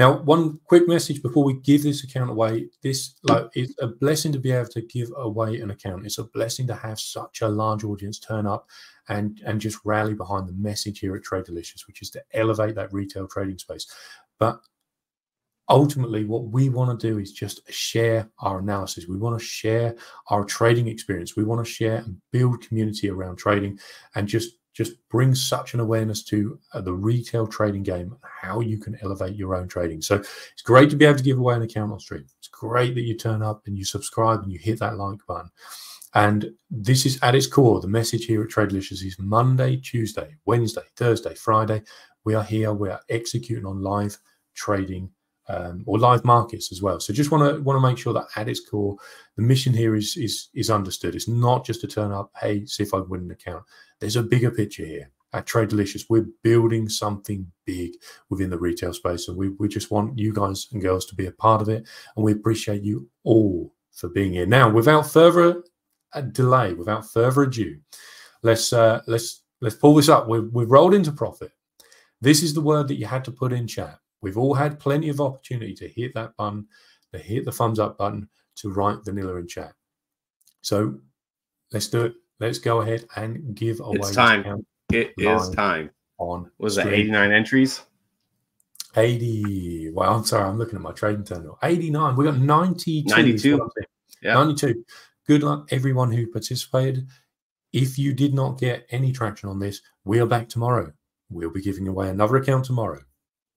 Now, one quick message before we give this account away. This like it's a blessing to be able to give away an account. It's a blessing to have such a large audience turn up and and just rally behind the message here at Trade Delicious, which is to elevate that retail trading space. But ultimately what we want to do is just share our analysis we want to share our trading experience we want to share and build community around trading and just just bring such an awareness to uh, the retail trading game how you can elevate your own trading. So it's great to be able to give away an account on stream. It's great that you turn up and you subscribe and you hit that like button. And this is at its core the message here at trade delicious is monday tuesday wednesday thursday friday we are here we are executing on live trading um, or live markets as well. So just want to want to make sure that at its core, the mission here is is is understood. It's not just to turn up, hey, see if I win an account. There's a bigger picture here. At Trade Delicious, we're building something big within the retail space, and we we just want you guys and girls to be a part of it, and we appreciate you all for being here. Now, without further delay, without further ado, let's uh, let's let's pull this up. We've we've rolled into profit. This is the word that you had to put in chat We've all had plenty of opportunity to hit that button, to hit the thumbs up button, to write vanilla in chat. So let's do it. Let's go ahead and give away. It's time. It is time. On was that 89 entries? 80. Well, I'm sorry, I'm looking at my trading terminal. 89. We got 92. 92. Yeah. 92. Good luck, everyone who participated. If you did not get any traction on this, we are back tomorrow. We'll be giving away another account tomorrow.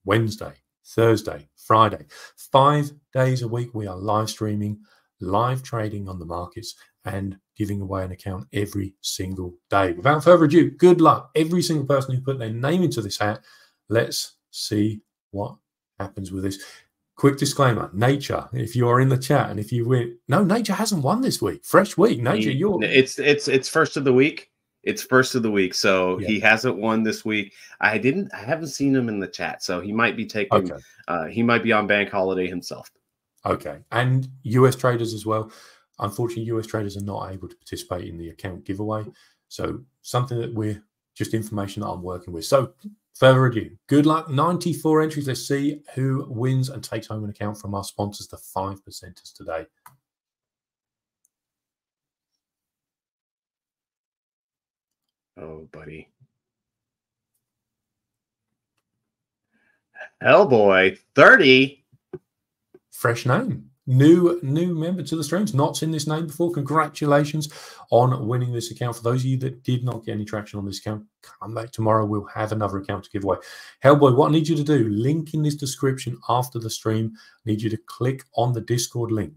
Wednesday, Thursday, Friday. Five days a week, we are live streaming, live trading on the markets, and giving away an account every single day. Without further ado, good luck. Every single person who put their name into this hat, let's see what happens with this. Quick disclaimer Nature, if you are in the chat and if you win, no, Nature hasn't won this week. Fresh week. Nature, you're. It's, it's, it's first of the week. It's first of the week, so yeah. he hasn't won this week. I didn't. I haven't seen him in the chat, so he might be taking. Okay. Uh, he might be on bank holiday himself. Okay, and U.S. traders as well. Unfortunately, U.S. traders are not able to participate in the account giveaway. So something that we're just information that I'm working with. So further ado, good luck. 94 entries. Let's see who wins and takes home an account from our sponsors, the five percenters today. Oh, buddy. Hellboy 30. Fresh name. New new member to the streams. Not seen this name before. Congratulations on winning this account. For those of you that did not get any traction on this account, come back tomorrow. We'll have another account to give away. Hellboy, what I need you to do, link in this description after the stream. I need you to click on the Discord link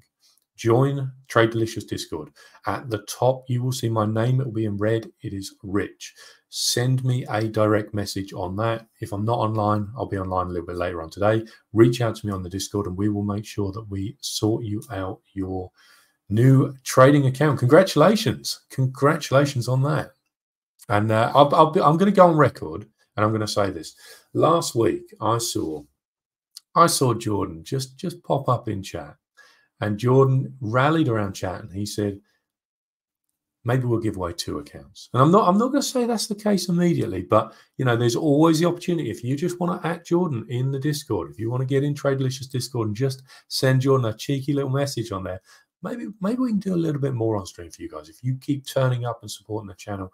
join Trade Delicious Discord. At the top, you will see my name. It will be in red. It is Rich. Send me a direct message on that. If I'm not online, I'll be online a little bit later on today. Reach out to me on the Discord and we will make sure that we sort you out your new trading account. Congratulations. Congratulations on that. And uh, I'll, I'll be, I'm going to go on record and I'm going to say this. Last week, I saw I saw Jordan just just pop up in chat and Jordan rallied around chat and he said, maybe we'll give away two accounts. And I'm not I'm not going to say that's the case immediately, but you know, there's always the opportunity. If you just want to add Jordan in the Discord, if you want to get in Trade Delicious Discord and just send Jordan a cheeky little message on there, maybe maybe we can do a little bit more on stream for you guys. If you keep turning up and supporting the channel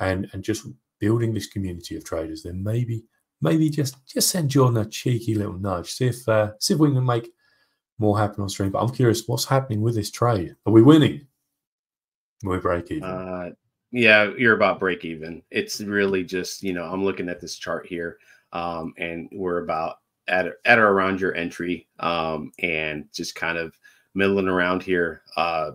and and just building this community of traders, then maybe maybe just just send Jordan a cheeky little nudge. See if uh, see if we can make more happen on stream. But I'm curious, what's happening with this trade? Are we winning? we break even. Uh, yeah, you're about break even. It's really just you know I'm looking at this chart here, um, and we're about at at or around your entry, um, and just kind of middling around here. Uh,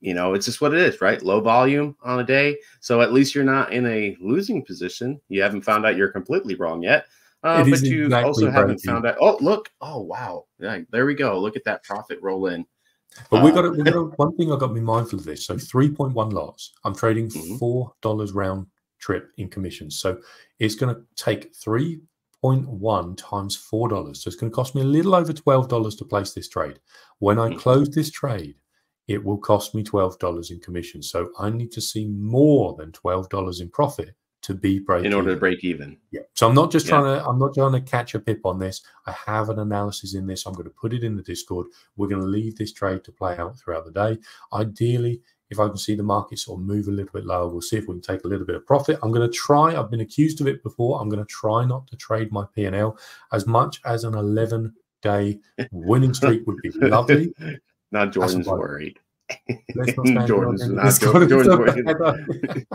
you know, it's just what it is, right? Low volume on a day, so at least you're not in a losing position. You haven't found out you're completely wrong yet. Uh, but you exactly also haven't found out. Oh, look! Oh, wow! Yeah, there we go. Look at that profit roll in. But we got we got one thing I got to be mindful of this. So three point one lots. I'm trading mm-hmm. four dollars round trip in commissions. So it's going to take 3.1 times $4. So it's going to cost me a little over $12 to place this trade. When I mm. close this trade, it will cost me $12 in commission. So I need to see more than $12 in profit to be break in order even. to break even. Yeah. So I'm not just yeah. trying to I'm not trying to catch a pip on this. I have an analysis in this. I'm going to put it in the Discord. We're going to leave this trade to play out throughout the day. Ideally, if I can see the market sort of move a little bit lower, we'll see if we can take a little bit of profit. I'm going to try. I've been accused of it before. I'm going to try not to trade my P&L as much as an 11 day winning streak would be lovely. not Jordan's worried. Jordan's not Jordan's worried.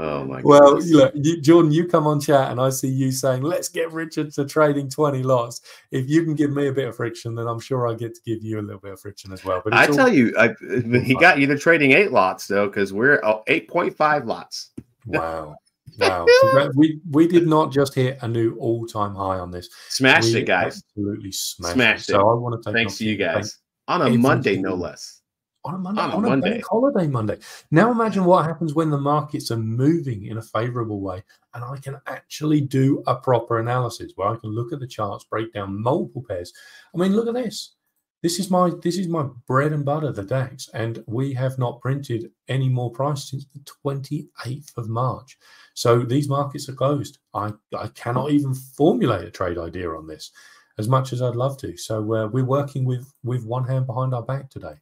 Oh my. Well, look, you, Jordan, you come on chat, and I see you saying, "Let's get Richard to trading twenty lots." If you can give me a bit of friction, then I'm sure I get to give you a little bit of friction as well. But I tell you, I, he got you to trading eight lots though, because we're oh, eight point five lots. Wow. Wow. we we did not just hit a new all time high on this. Smashed we it, guys. Absolutely smashed, smashed it. it. So I want to take thanks to you guys on a Monday, no less on a Monday, on a, on a Monday. bank holiday Monday. Now imagine what happens when the markets are moving in a favorable way, and I can actually do a proper analysis where I can look at the charts, break down multiple pairs. I mean, look at this. This is my this is my bread and butter, the DAX, and we have not printed any more price since the 28th of March. So these markets are closed. I, I cannot even formulate a trade idea on this as much as I'd love to. So uh, we're working with with one hand behind our back today.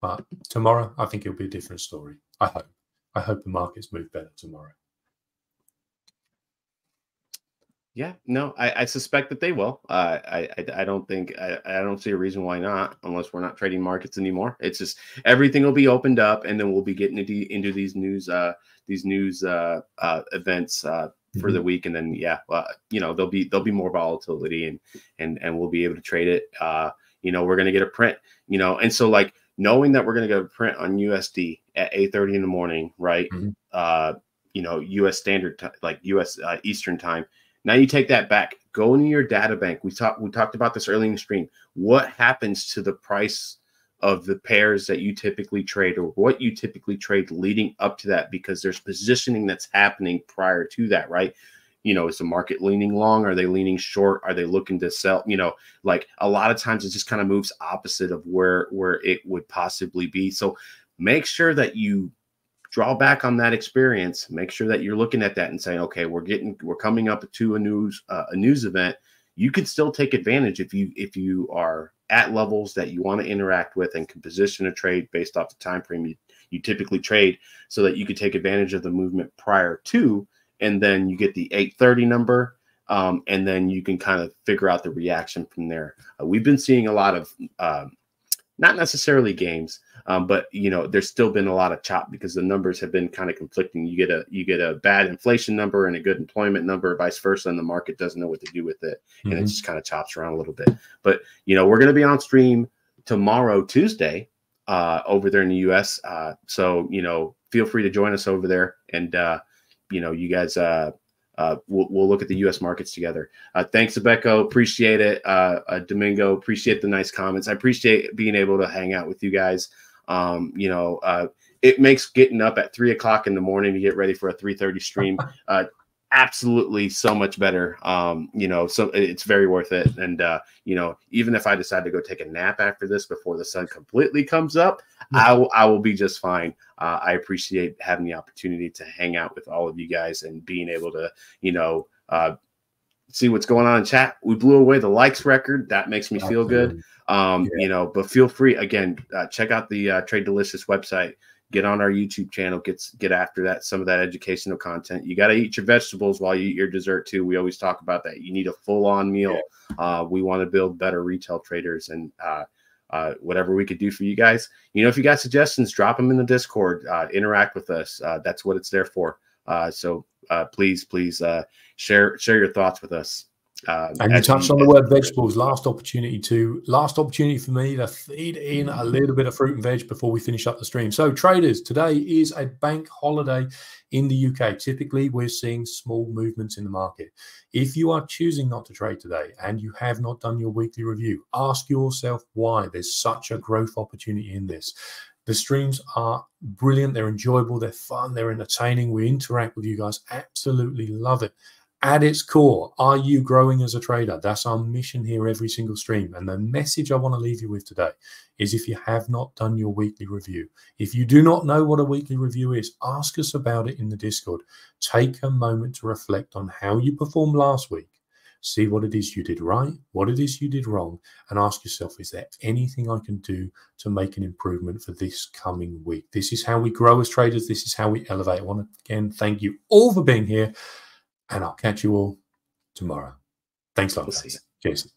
But tomorrow, I think it'll be a different story. I hope. I hope the markets move better tomorrow. Yeah, no, I, I suspect that they will. Uh, I, I, I don't think I, I don't see a reason why not, unless we're not trading markets anymore. It's just everything will be opened up, and then we'll be getting into, into these news uh, these news uh, uh, events uh, for mm-hmm. the week, and then yeah, uh, you know there'll be there'll be more volatility, and and and we'll be able to trade it. Uh, you know, we're gonna get a print, you know, and so like knowing that we're going to go print on USD at 8:30 in the morning, right? Mm-hmm. Uh, you know, US standard time, like US uh, Eastern time. Now you take that back, go into your data bank. We talked we talked about this early in the stream. What happens to the price of the pairs that you typically trade or what you typically trade leading up to that because there's positioning that's happening prior to that, right? You know, is the market leaning long? Are they leaning short? Are they looking to sell? You know, like a lot of times it just kind of moves opposite of where where it would possibly be. So make sure that you draw back on that experience. Make sure that you're looking at that and saying, okay, we're getting we're coming up to a news uh, a news event. You can still take advantage if you if you are at levels that you want to interact with and can position a trade based off the time frame you, you typically trade so that you can take advantage of the movement prior to and then you get the 830 number um, and then you can kind of figure out the reaction from there uh, we've been seeing a lot of uh, not necessarily games um, but you know there's still been a lot of chop because the numbers have been kind of conflicting you get a you get a bad inflation number and a good employment number vice versa and the market doesn't know what to do with it mm-hmm. and it mm-hmm. just kind of chops around a little bit but you know we're going to be on stream tomorrow tuesday uh, over there in the us uh, so you know feel free to join us over there and uh, you know, you guys, uh, uh, we'll, we'll look at the U.S. markets together. Uh, thanks, Abeko. Appreciate it. Uh, uh, Domingo, appreciate the nice comments. I appreciate being able to hang out with you guys. Um, you know, uh, it makes getting up at three o'clock in the morning to get ready for a 3:30 stream uh, absolutely so much better. Um, you know, so it's very worth it. And uh, you know, even if I decide to go take a nap after this before the sun completely comes up, I will I will be just fine. Uh, I appreciate having the opportunity to hang out with all of you guys and being able to, you know, uh, see what's going on in chat. We blew away the likes record. That makes me feel good. Um, yeah. You know, but feel free again. Uh, check out the uh, Trade Delicious website get on our YouTube channel, get get after that some of that educational content. You got to eat your vegetables while you eat your dessert too. We always talk about that. You need a full on meal. Uh, we want to build better retail traders and uh, uh, whatever we could do for you guys. You know, if you got suggestions, drop them in the Discord. Uh, interact with us. Uh, that's what it's there for. Uh, so please, please share share your thoughts with us. Uh, and you touched on the word vegetables. Last opportunity to last opportunity for me to feed in a little bit of fruit and veg before we finish up the stream. So, traders, today is a bank holiday in the UK. Typically, we're seeing small movements in the market. If you are choosing not to trade today and you have not done your weekly review, ask yourself why there's such a growth opportunity in this. The streams are brilliant. They're enjoyable. They're fun. They're entertaining. We interact with you guys. Absolutely love it At its core, are you growing as a trader? That's our mission here every single stream. And the message I want to leave you with today is if you have not done your weekly review, if you do not know what a weekly review is, ask us about it in the Discord. Take a moment to reflect on how you performed last week see what it is you did right, what it is you did wrong, and ask yourself, is there anything I can do to make an improvement for this coming week? This is how we grow as traders. This is how we elevate. I want to again thank you all for being here, and I'll catch you all tomorrow. Thanks a lot. We'll Cheers.